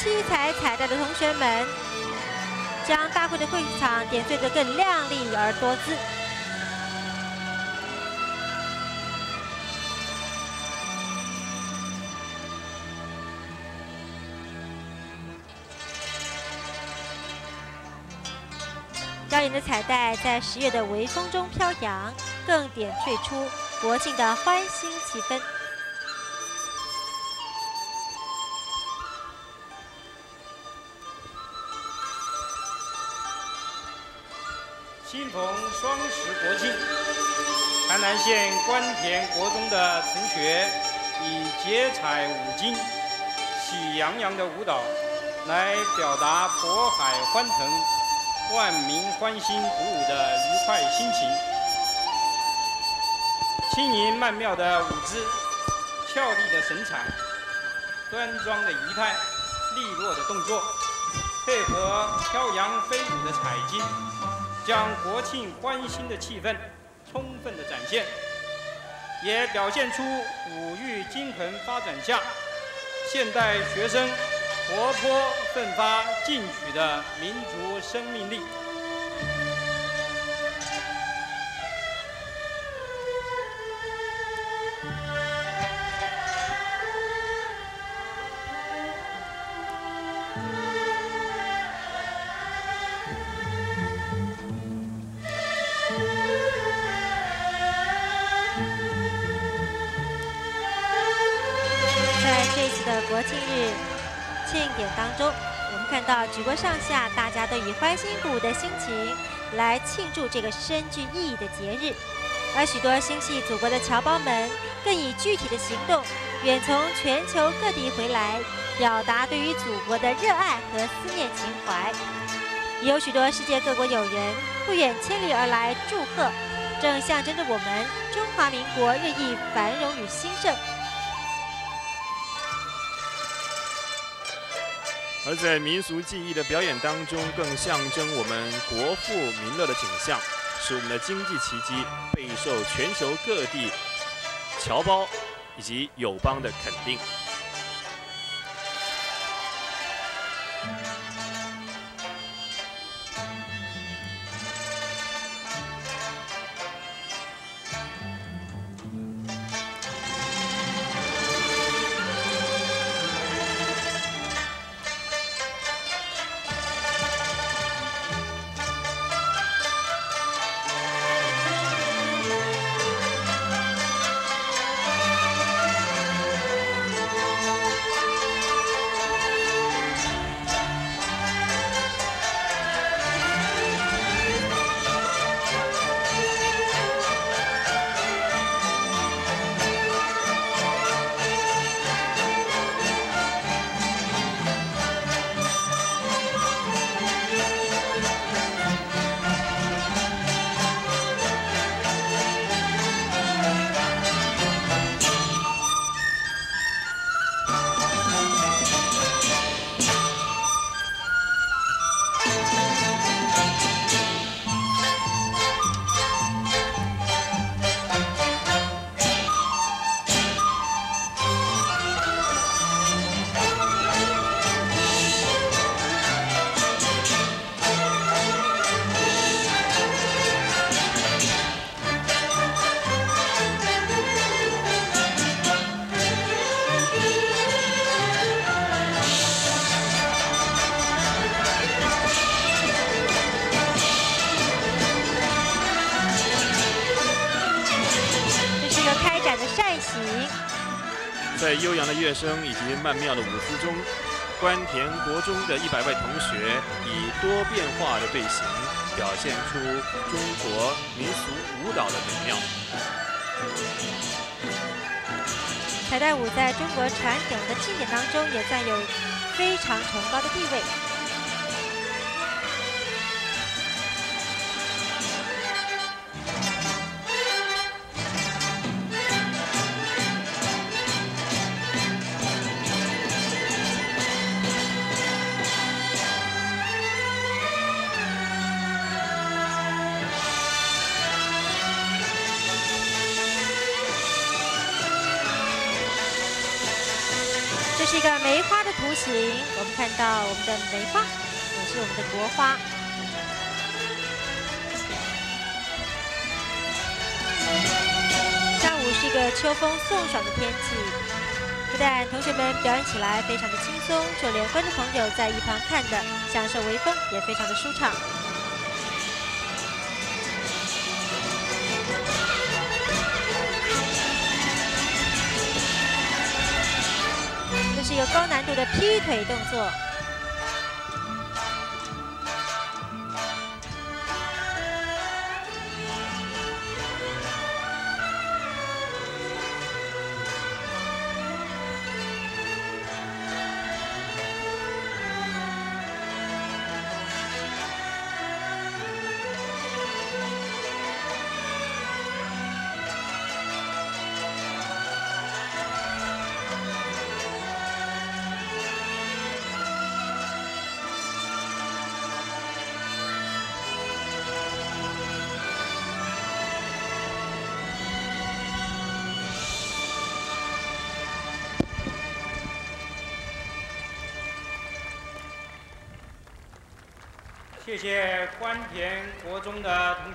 Speaker 2: 七彩彩带的同学们，将大会的会场点缀得更亮丽而多姿。耀眼的彩带在十月的微风中飘扬，更点缀出国庆的欢欣气氛。
Speaker 5: 双十国庆，台南县关田国中的同学以节彩舞金、喜洋洋的舞蹈来表达渤海欢腾、万民欢欣鼓舞的愉快心情。轻盈曼妙的舞姿、俏丽的神采、端庄的仪态、利落的动作，配合飘扬飞舞的彩金。将国庆欢欣的气氛充分的展现，也表现出五育均衡发展下现代学生活泼奋发进取的民族生命力。
Speaker 2: 当中，我们看到举国上下大家都以欢欣鼓舞的心情来庆祝这个深具意义的节日，而许多心系祖国的侨胞们更以具体的行动，远从全球各地回来，表达对于祖国的热爱和思念情怀。有许多世界各国友人不远千里而来祝贺，正象征着我们中华民国日益繁荣与兴盛。
Speaker 3: 而在民俗技艺的表演当中，更象征我们国富民乐的景象，使我们的经济奇迹备受全球各地侨胞以及友邦的肯定。曼妙的舞姿中，关田国中的一百位同学以多变化的队形，表现出中国民俗舞蹈的美妙。
Speaker 2: 彩带舞在中国传统的庆典当中也占有非常崇高的地位。梅花的图形，我们看到我们的梅花也是我们的国花。下午是一个秋风送爽的天气，不但同学们表演起来非常的轻松，就连观众朋友在一旁看的享受微风也非常的舒畅。有高难度的劈腿动作。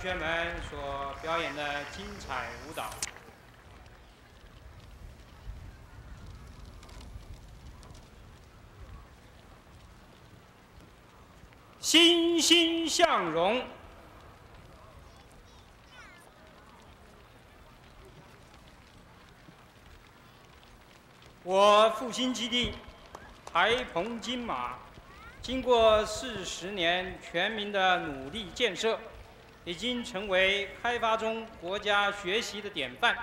Speaker 5: 学们所表演的精彩舞蹈。欣欣向荣。我复兴基地，台澎金马。经过四十年全民的努力建设，已经成为开发中国家学习的典范，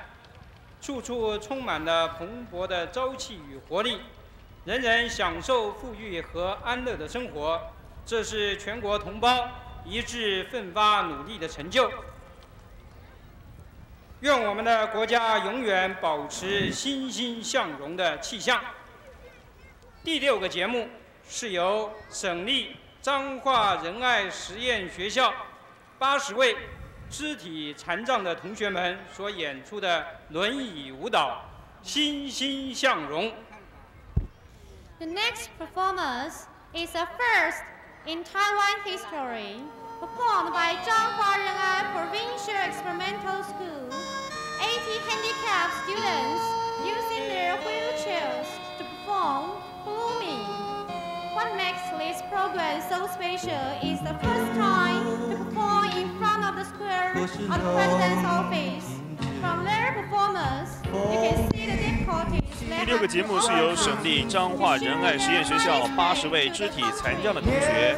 Speaker 5: 处处充满了蓬勃的朝气与活力，人人享受富裕和安乐的生活。这是全国同胞一致奋发努力的成就。愿我们的国家永远保持欣欣向荣的气象。第六个节目。是由省立彰化仁爱实验学校八十位肢体残障的同学们所演出的轮椅舞蹈《欣欣向荣》。
Speaker 6: The next performance is a first in Taiwan history, performed by Zhanghua Ren'ai Provincial Experimental School. 80 handicapped students using their wheelchairs to perform blooming. What makes this program so special is the first time square of the president's office. From their performance, you can see the difficulties.
Speaker 3: 第六个节目是由省立彰化仁爱实验学校八十位肢体残障的同学，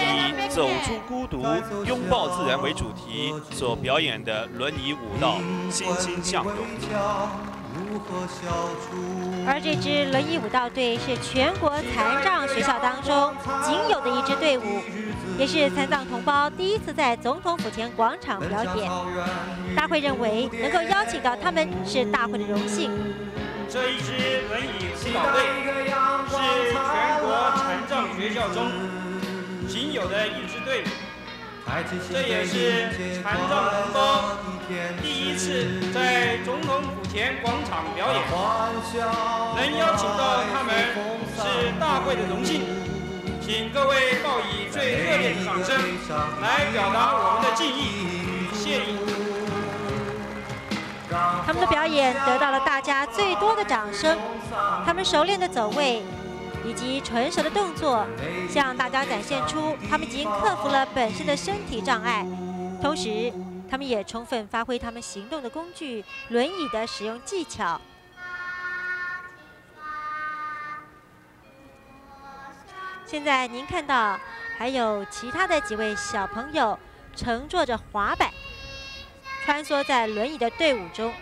Speaker 3: 以“走出孤独，拥抱自然”为主题所表演的轮椅舞蹈《欣欣向荣》。
Speaker 2: 而这支轮椅舞蹈队是全国残障学校当中仅有的一支队伍，也是残障同胞第一次在总统府前广场表演。大会认为能够邀请到他们是大会的荣幸。
Speaker 5: 这一支轮椅舞蹈队是全国残障学校中仅有的一支队伍。这也是残障同胞第一次在总统府前广场表演，能邀请到他们是大会的荣幸，请各位报以最热烈的掌声来表达我们的敬意与谢意。
Speaker 2: 他们的表演得到了大家最多的掌声，他们熟练的走位。以及纯熟的动作，向大家展现出他们已经克服了本身的身体障碍，同时他们也充分发挥他们行动的工具——轮椅的使用技巧。现在您看到还有其他的几位小朋友乘坐着滑板，穿梭在轮椅的队伍中。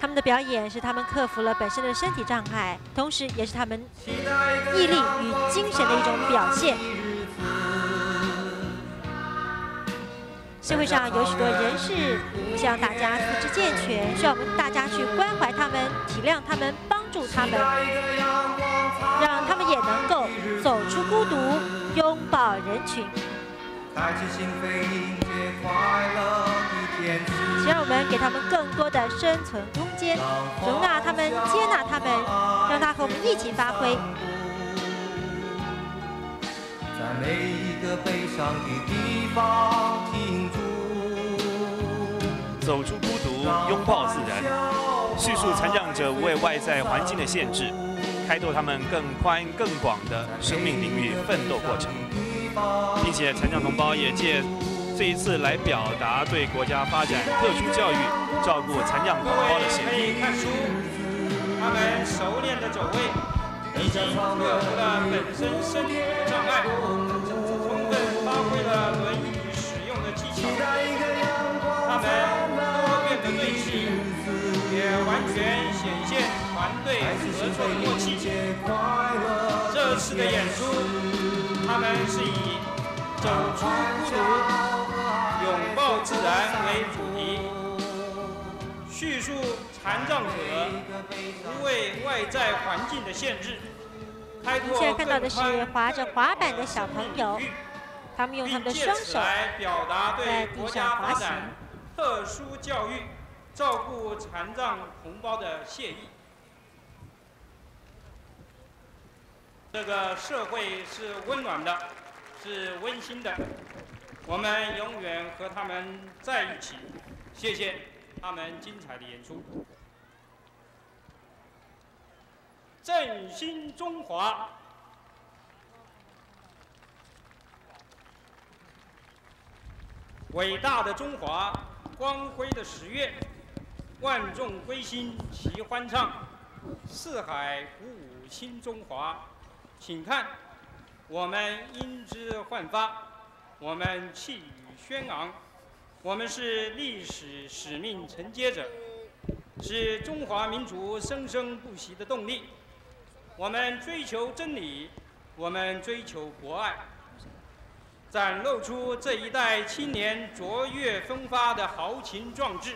Speaker 2: 他们的表演是他们克服了本身的身体障碍，同时也是他们毅力与精神的一种表现。社会上有许多人士，不像大家四肢健全，需要我们大家去关怀他们、体谅他们、帮助他们，让他们也能够走出孤独，拥抱人群。请让我们给他们更多的生存空间，容纳他们，接纳他们，让他和我们一起发挥。在每一个悲伤的地
Speaker 3: 方停住，走出孤独，拥抱自然，叙述残障者无畏外在环境的限制，开拓他们更宽更广的生命领域奋斗过程，并且残障同胞也借。这一次来表达对国家发展特殊教育、照顾残障同胞的献
Speaker 5: 意。他们熟练的走位，已经克服了本身身体的障碍，充分发挥了轮椅使用的技巧。他们多变的队形，也完全显现团队合作的默契。这次的演出，他们是以走出孤独。拥抱自然为主题，叙述残障者不畏外在环境的限制，开拓
Speaker 2: 现在看到的是滑着滑板的小朋友，他们用他们的双手来表达对国家发展。
Speaker 5: 特殊教育，照顾残障同胞的谢意。这个社会是温暖的，是温馨的。我们永远和他们在一起。谢谢他们精彩的演出。振兴中华，伟大的中华，光辉的十月，万众归心齐欢唱，四海鼓舞新中华。请看，我们英姿焕发。我们气宇轩昂，我们是历史使命承接者，是中华民族生生不息的动力。我们追求真理，我们追求博爱，展露出这一代青年卓越风发的豪情壮志。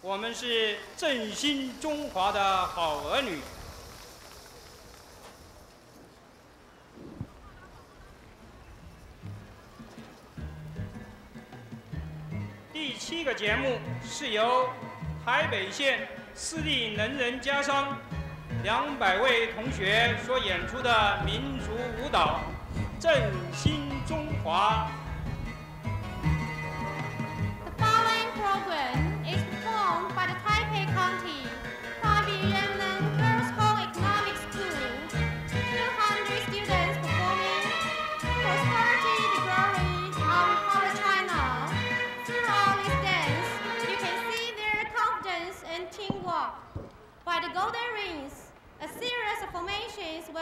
Speaker 5: 我们是振兴中华的好儿女。第七个节目是由台北县私立能人家商两百位同学所演出的民族舞蹈《振兴中华》。The following program is performed by the Taipei County.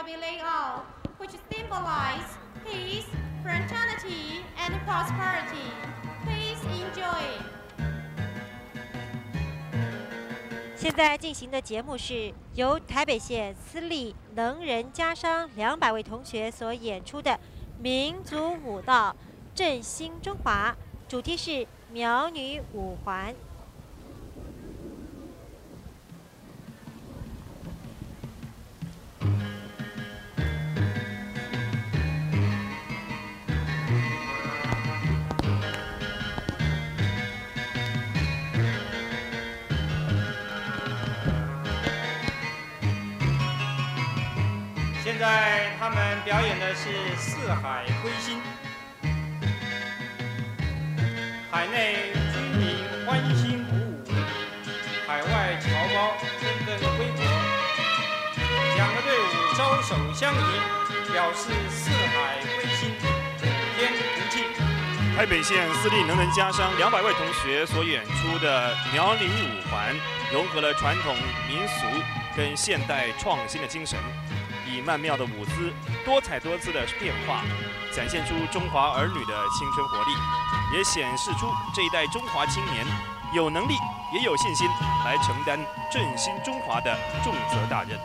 Speaker 6: Will be laid out, which symbolize peace, fraternity, and prosperity. Please enjoy.
Speaker 2: 现在进行的节目是由台北县私立能人家商两百位同学所演出的民族舞蹈《振兴中华》，主题是苗女五环。
Speaker 5: 他们表演的是四海归心，海内居民欢欣鼓舞，海外侨胞纷纷归国，两个队伍招手相迎，表示四海归心，五天同庆。
Speaker 3: 台北县私立能能家商两百位同学所演出的苗岭五环，融合了传统民俗跟现代创新的精神，以曼妙的舞姿、多彩多姿的变化，展现出中华儿女的青春活力，也显示出这一代中华青年有能力也有信心来承担振兴中华的重责大任。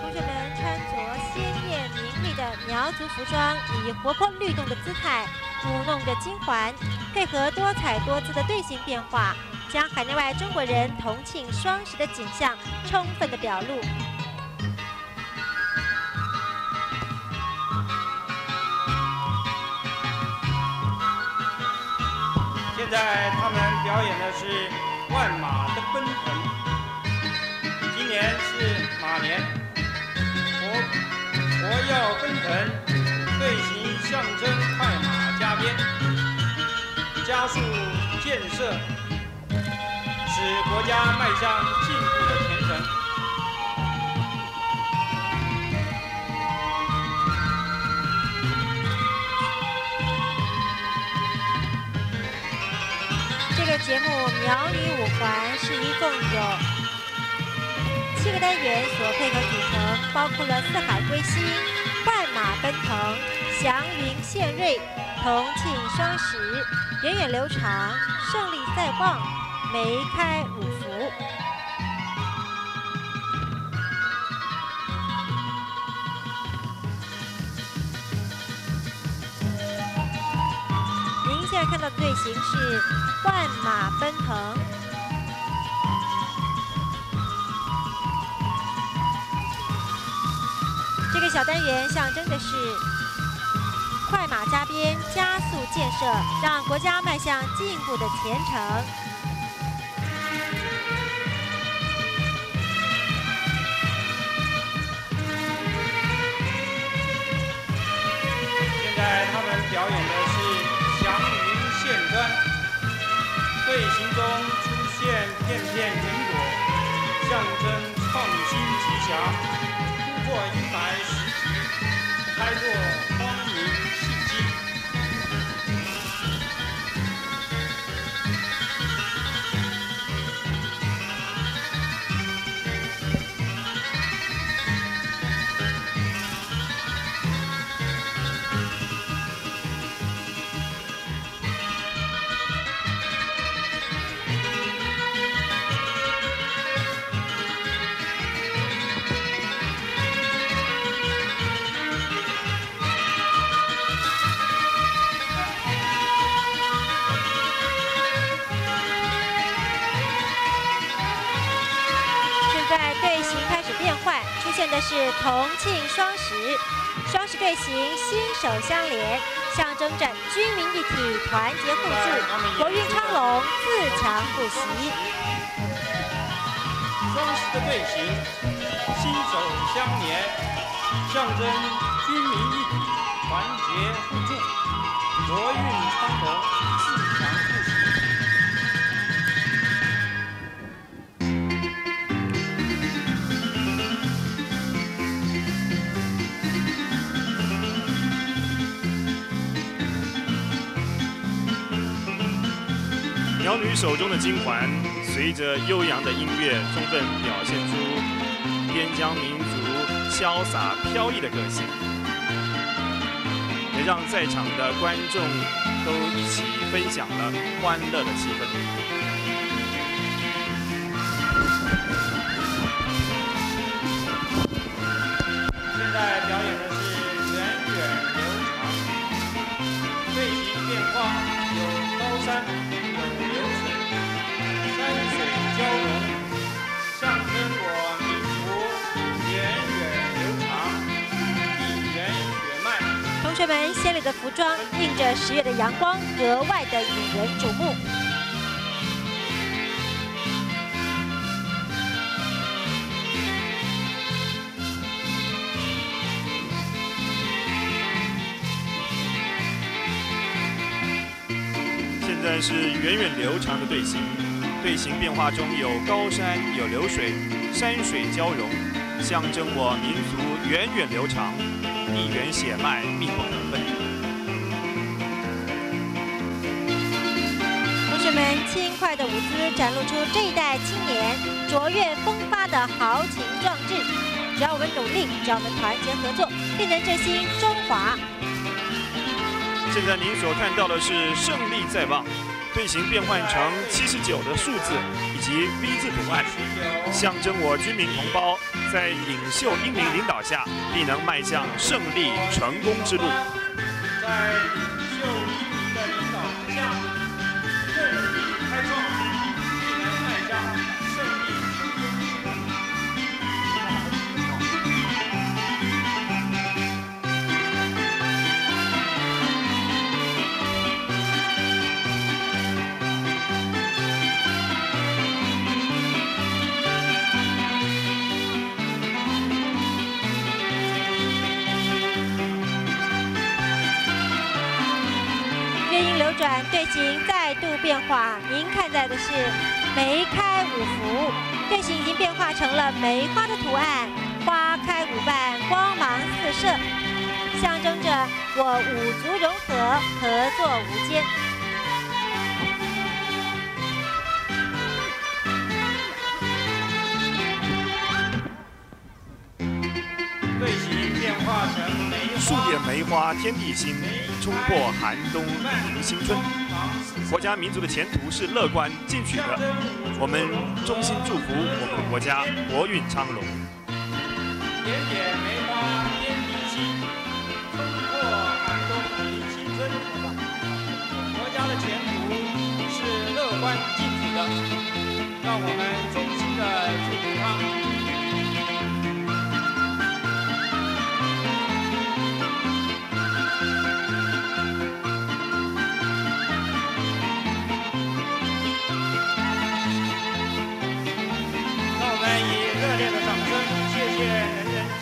Speaker 2: 同学们穿着鲜艳明丽的苗族服装，以活泼律动的姿态舞弄着金环，配合多彩多姿的队形变化，将海内外中国人同庆双十的景象充分的表露。
Speaker 5: 现在他们表演的是万马的奔腾。今年是马年，国国要奔腾，队形象征快马加鞭，加速建设，使国家迈向进步的前程。
Speaker 2: 节目《苗女五环》是一共有七个单元所配合组成，包括了四海归心、万马奔腾、祥云献瑞、同庆双十、源远流长、胜利在望、梅开五福。看到的队形是万马奔腾。这个小单元象征的是快马加鞭，加速建设，让国家迈向进步的前程。
Speaker 5: 现在他们表演的片片云朵，象征创新吉祥，突破阴霾时局，开拓光明
Speaker 2: 新的是同庆双十，双十队形心手相连，象征着军民一体、团结互助、国运昌隆、自强不息。
Speaker 5: 双十的队形心手相连，象征军民一体、团结互助、国运昌隆、
Speaker 3: 少女手中的金环，随着悠扬的音乐，充分表现出边疆民族潇洒飘逸的个性，也让在场的观众都一起分享了欢乐的气氛。
Speaker 5: 脉。
Speaker 2: 同学们鲜丽的服装映着十月的阳光，格外的引人瞩目。
Speaker 3: 现在是源远流长的队形，队形变化中有高山有流水，山水交融，象征我民族源远流长，地缘血脉密不轻
Speaker 2: 快的舞姿，展露出这一代青年卓越风发的豪情壮志。只要我们努力，只要我们团结合作，便能振兴中华。
Speaker 3: 现在您所看到的是胜利在望，队形变换成七十九的数字以及 V 字图案，象征我军民同胞在领袖英明领导下，必能迈向胜利成功之路。
Speaker 2: 队形再度变化，您看在的是梅开五福，队形已经变化成了梅花的图案，花开五瓣，光芒四射，象征着我五族融合，合作无间。
Speaker 5: 队形变化成梅
Speaker 3: 树叶梅花天地心。冲破寒冬迎新春，国家民族的前途是乐观进取的。我们衷心祝福我们的国家国运昌隆。
Speaker 5: 点点梅花天地心，冲破寒冬迎新春。国家的前途是乐观进取的，让我们衷心的祝福他。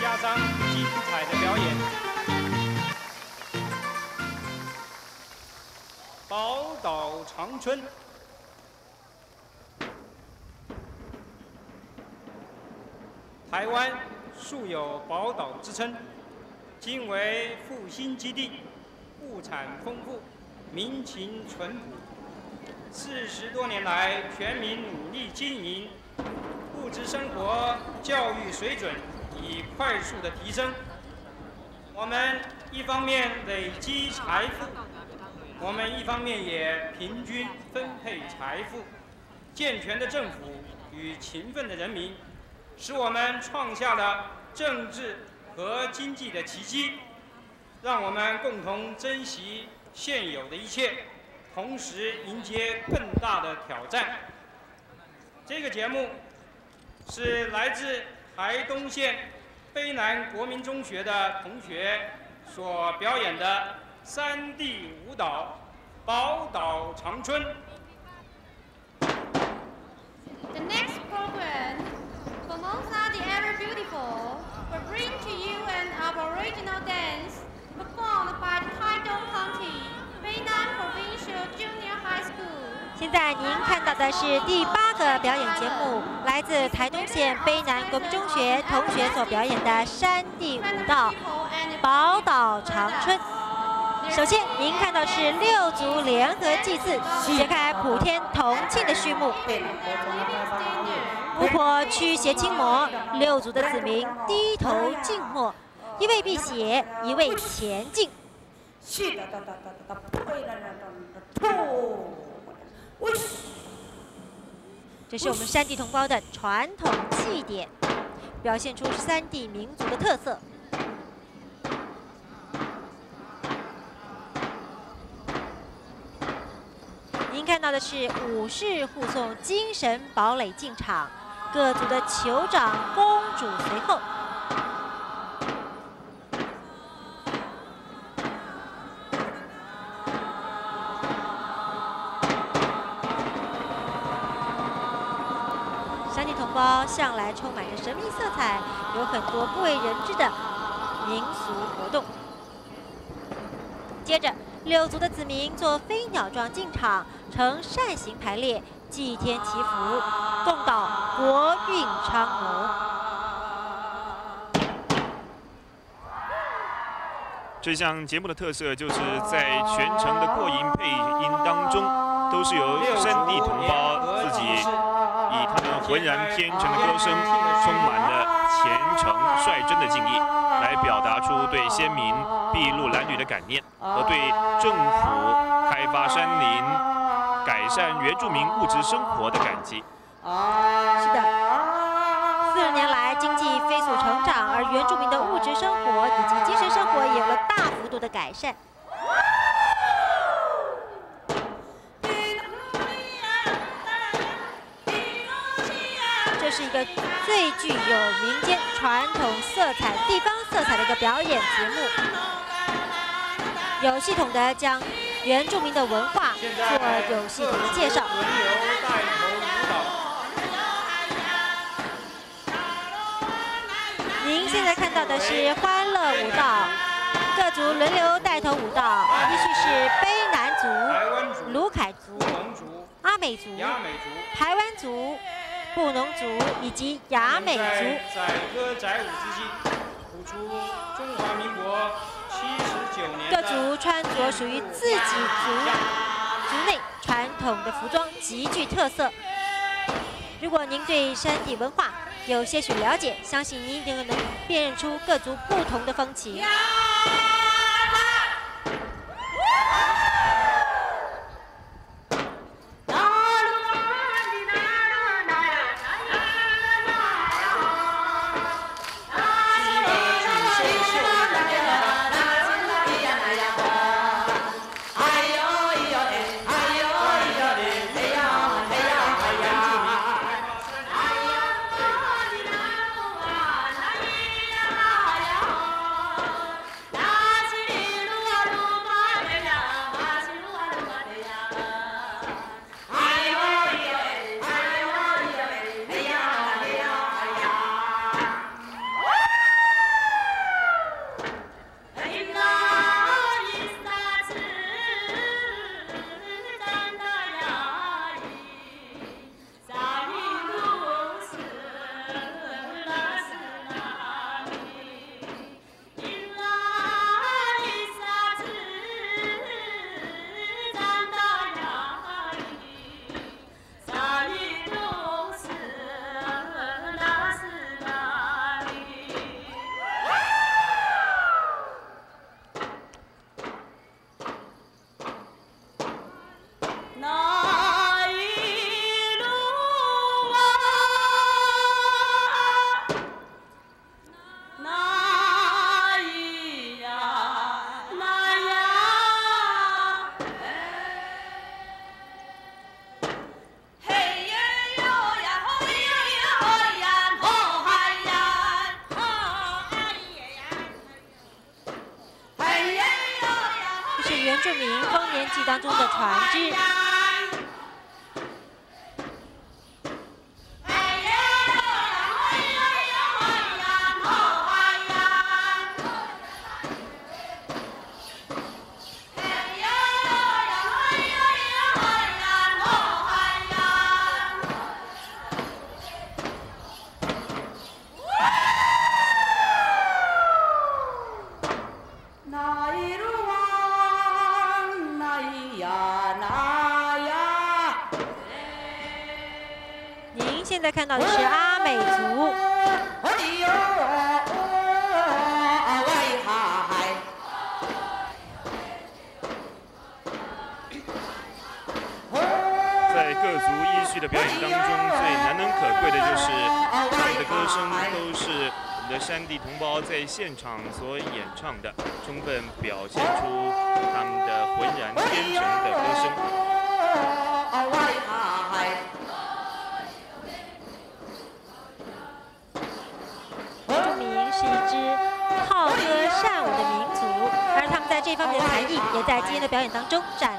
Speaker 5: 加上精彩的表演，宝岛长春，台湾素有宝岛之称，今为复兴基地，物产丰富，民情淳朴。四十多年来，全民努力经营，物质生活、教育水准已快速的提升。我们一方面累积财富。我们一方面也平均分配财富，健全的政府与勤奋的人民，使我们创下了政治和经济的奇迹。让我们共同珍惜现有的一切，同时迎接更大的挑战。这个节目是来自台东县卑南国民中学的同学所表演的。三 D 舞蹈，宝岛长春。
Speaker 6: The next program, Formosa the Ever Beautiful, will bring to you an Aboriginal dance performed by the Taitung County Beinan Provincial Junior High School.
Speaker 2: 现在您看到的是第八个表演节目，来自台东县卑南国民中学同学所表演的山地舞蹈《宝岛长春》。首先，您看到是六族联合祭祀，揭开普天同庆的序幕。巫婆驱邪清魔，六族的子民低头静默，一位辟邪，一位前进。这是我们山地同胞的传统祭典，表现出山地民族的特色。您看到的是武士护送精神堡垒进场，各族的酋长、公主随后。包向来充满着神秘色彩，有很多不为人知的民俗活动。接着。六族的子民做飞鸟状进场，呈扇形排列，祭天祈福，共祷国运昌隆。
Speaker 3: 这项节目的特色就是在全程的过音配音当中，都是由山地同胞自己浑然天成的歌声，充满了虔诚率真的敬意，来表达出对先民筚路蓝缕的感念和对政府开发山林、改善原住民物质生活的感激。
Speaker 2: 是的，四十年来经济飞速成长，而原住民的物质生活以及精神生活也有了大幅度的改善。这是一个最具有民间传统色彩、地方色彩的一个表演节目，有系统的将原住民的文化做有系统的介绍。您现在看到的是欢乐舞蹈，各族轮流带头舞蹈，依序是卑南族、卢凯族、阿美族、台湾族、布农族以及雅美族。
Speaker 5: 载歌载舞之际，谱出中华民国七十九年。
Speaker 2: 各族穿着属于自己族族内传统的服装，极具特色。如果您对山地文化有些许了解，相信您一定能辨认出各族不同的风情。现
Speaker 3: 场所演唱的，充分表现出他们的浑然天成的歌声。
Speaker 2: 原住民是一支好歌善舞的民族，而他们在这方面的才艺也在今天的表演当中展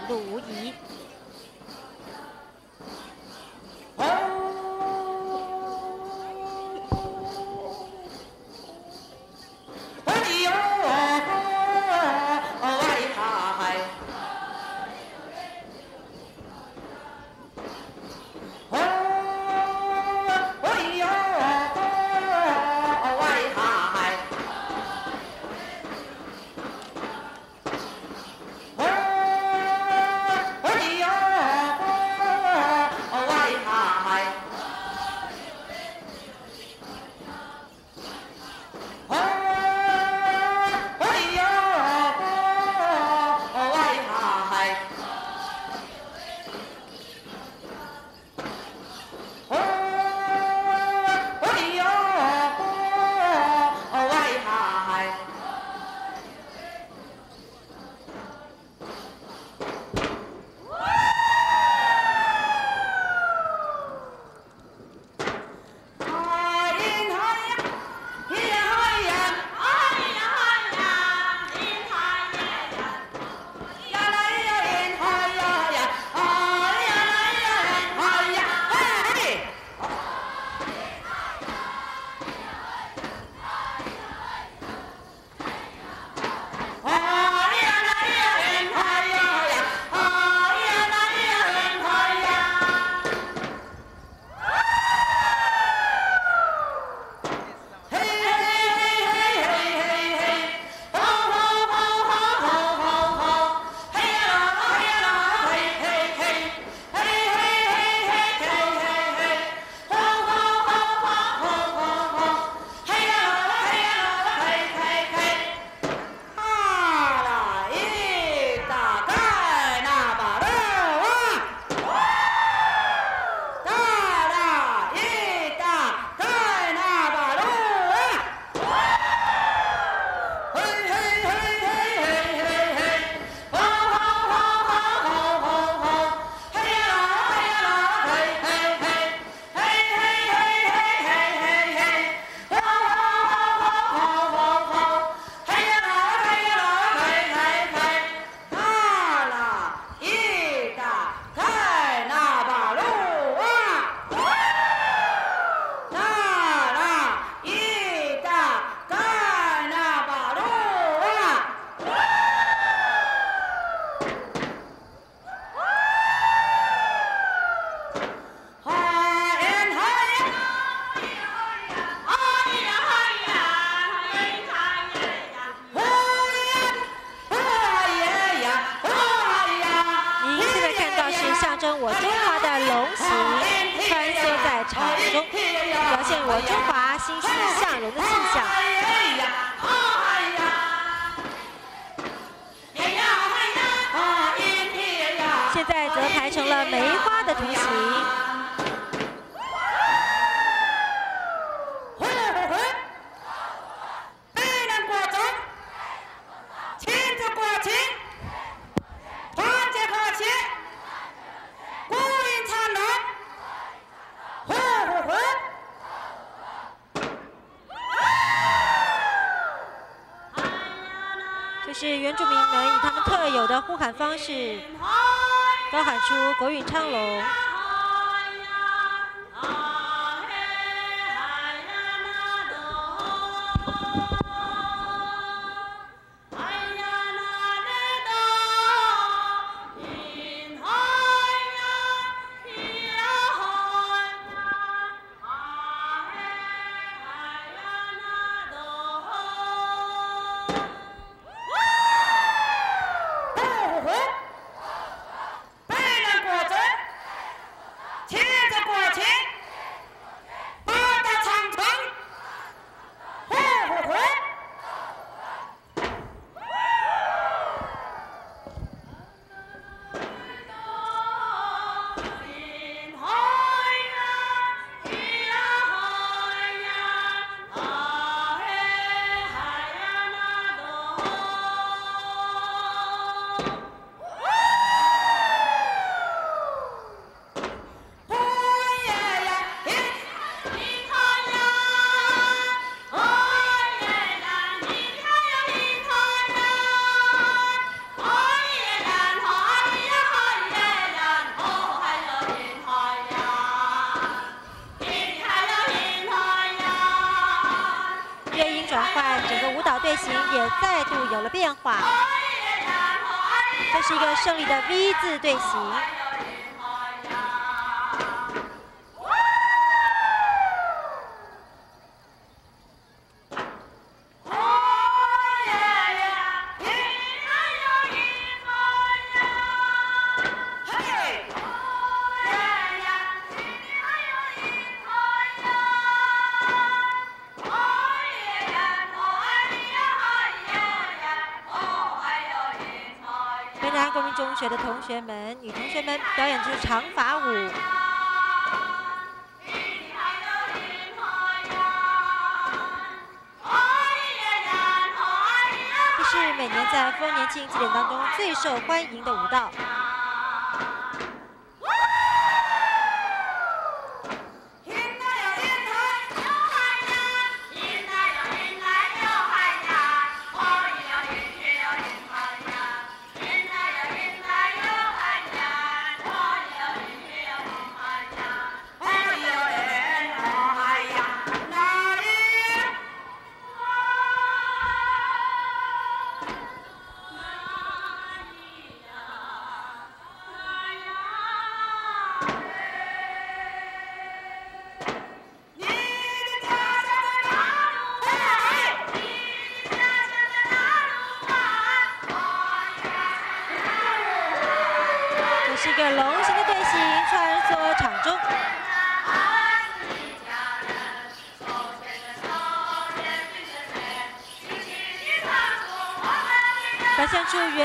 Speaker 2: 方式，高喊出“国运昌隆”。胜利的 V 字队形。的同学们，女同学们表演出长发舞。这是每年在丰年庆祭典当中最受欢迎的舞蹈。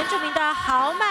Speaker 5: 著名的豪迈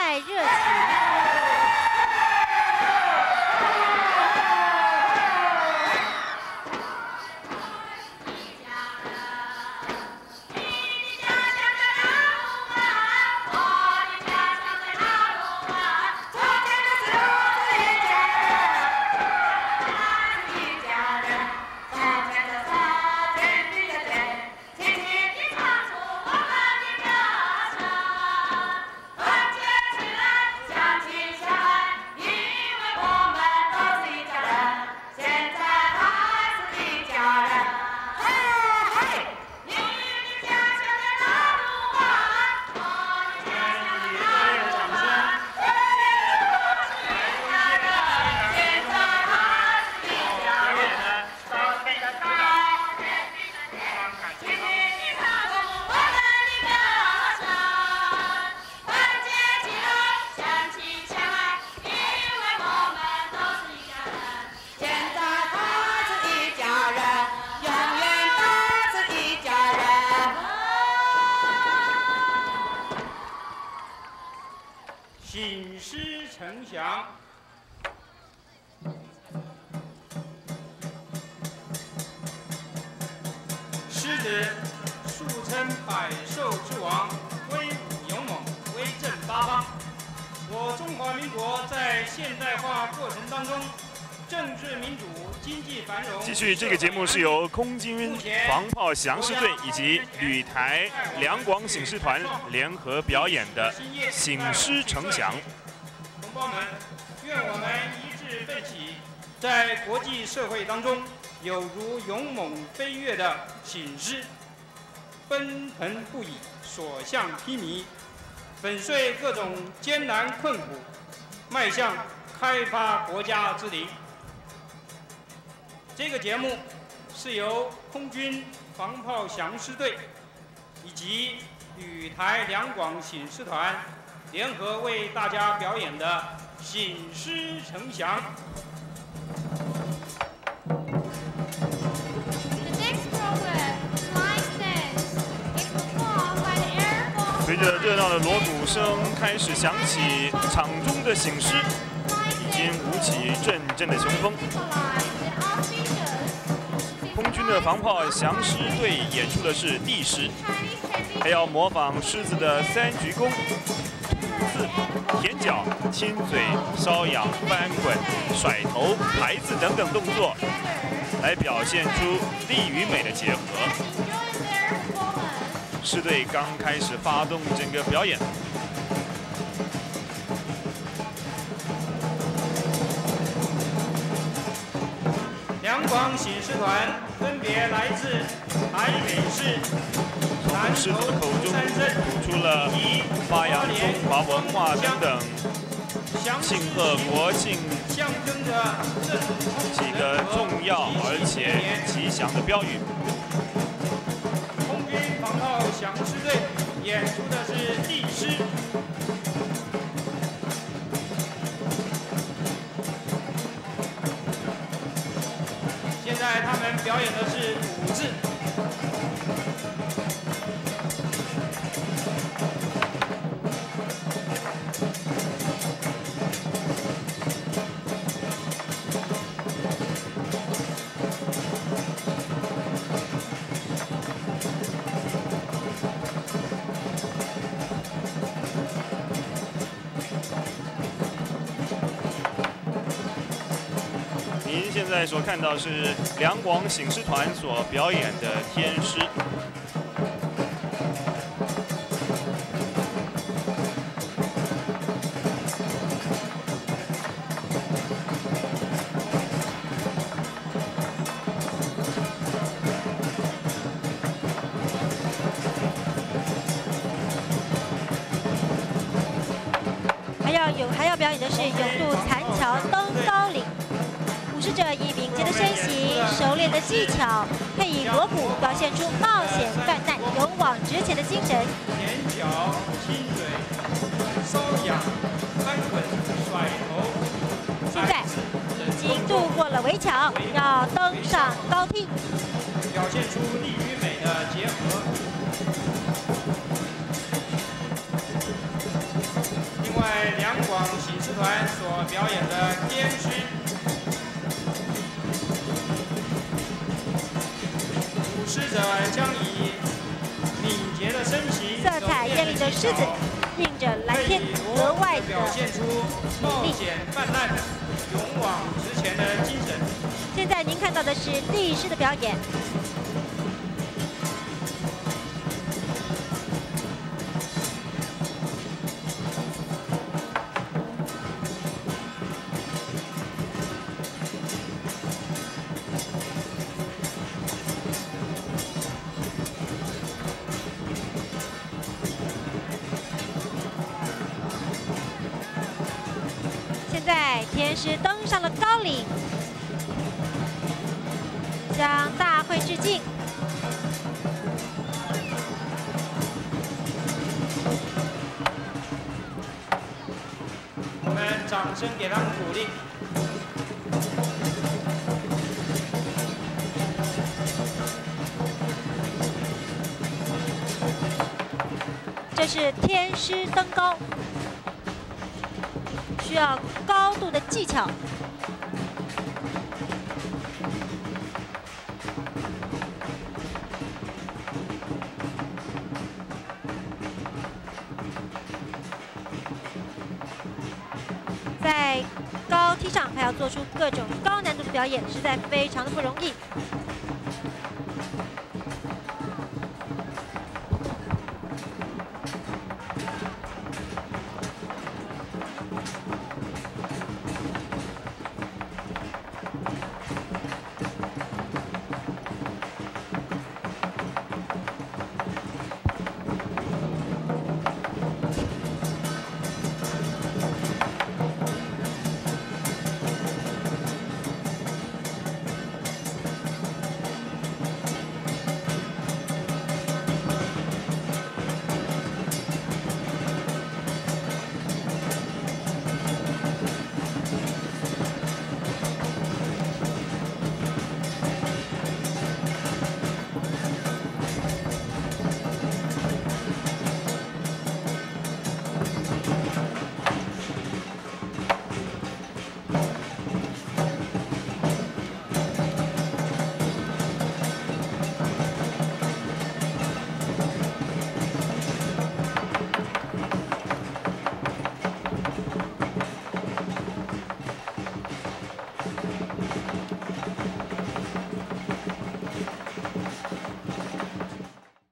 Speaker 5: 政治民主。经济繁荣
Speaker 3: 继续，这个节目是由空军防炮降狮队以及旅台两广醒狮团联合表演的《醒狮呈祥》。
Speaker 5: 同胞们，愿我们一致奋起，在国际社会当中有如勇猛飞跃的醒狮，奔腾不已，所向披靡，粉碎各种艰难困苦，迈向开发国家之林。这个节目是由空军防炮降狮队以及旅台两广醒狮团联合为大家表演的《醒狮呈祥》。
Speaker 3: 随着热闹的锣鼓声开始响起，场中的醒狮已经舞起阵阵的雄风。空军的防炮降狮队演出的是地狮，还要模仿狮子的三鞠躬、四舔脚、亲嘴、搔痒、翻滚、甩头、排字等等动作，来表现出力与美的结合。狮队刚开始发动整个表演。
Speaker 5: 两广醒狮团分别来自台北市、南投三镇，
Speaker 3: 吐出了发扬中华文化等等庆贺国庆几个重要而且吉祥的标语。
Speaker 5: 空军防炮响狮队演出的是地狮。表演的是五字。
Speaker 3: 所看到是两广醒狮团所表演的天狮，
Speaker 2: 的技巧，配以锣鼓，表现出冒险犯难、勇往直前的精神。
Speaker 5: 舔脚、亲嘴、搔痒、翻滚、甩头。
Speaker 2: 现在已经渡过了围墙，要登上高梯，
Speaker 5: 表现出力与美的结合。另外，两广醒狮团所表演的天狮。狮子将以敏捷的身形、
Speaker 2: 色彩艳丽的狮子，映着蓝天，格外的
Speaker 5: 表现出冒险泛滥、勇往直前的精神。
Speaker 2: 现在您看到的是地狮的表演。
Speaker 5: 给他鼓励。
Speaker 2: 做出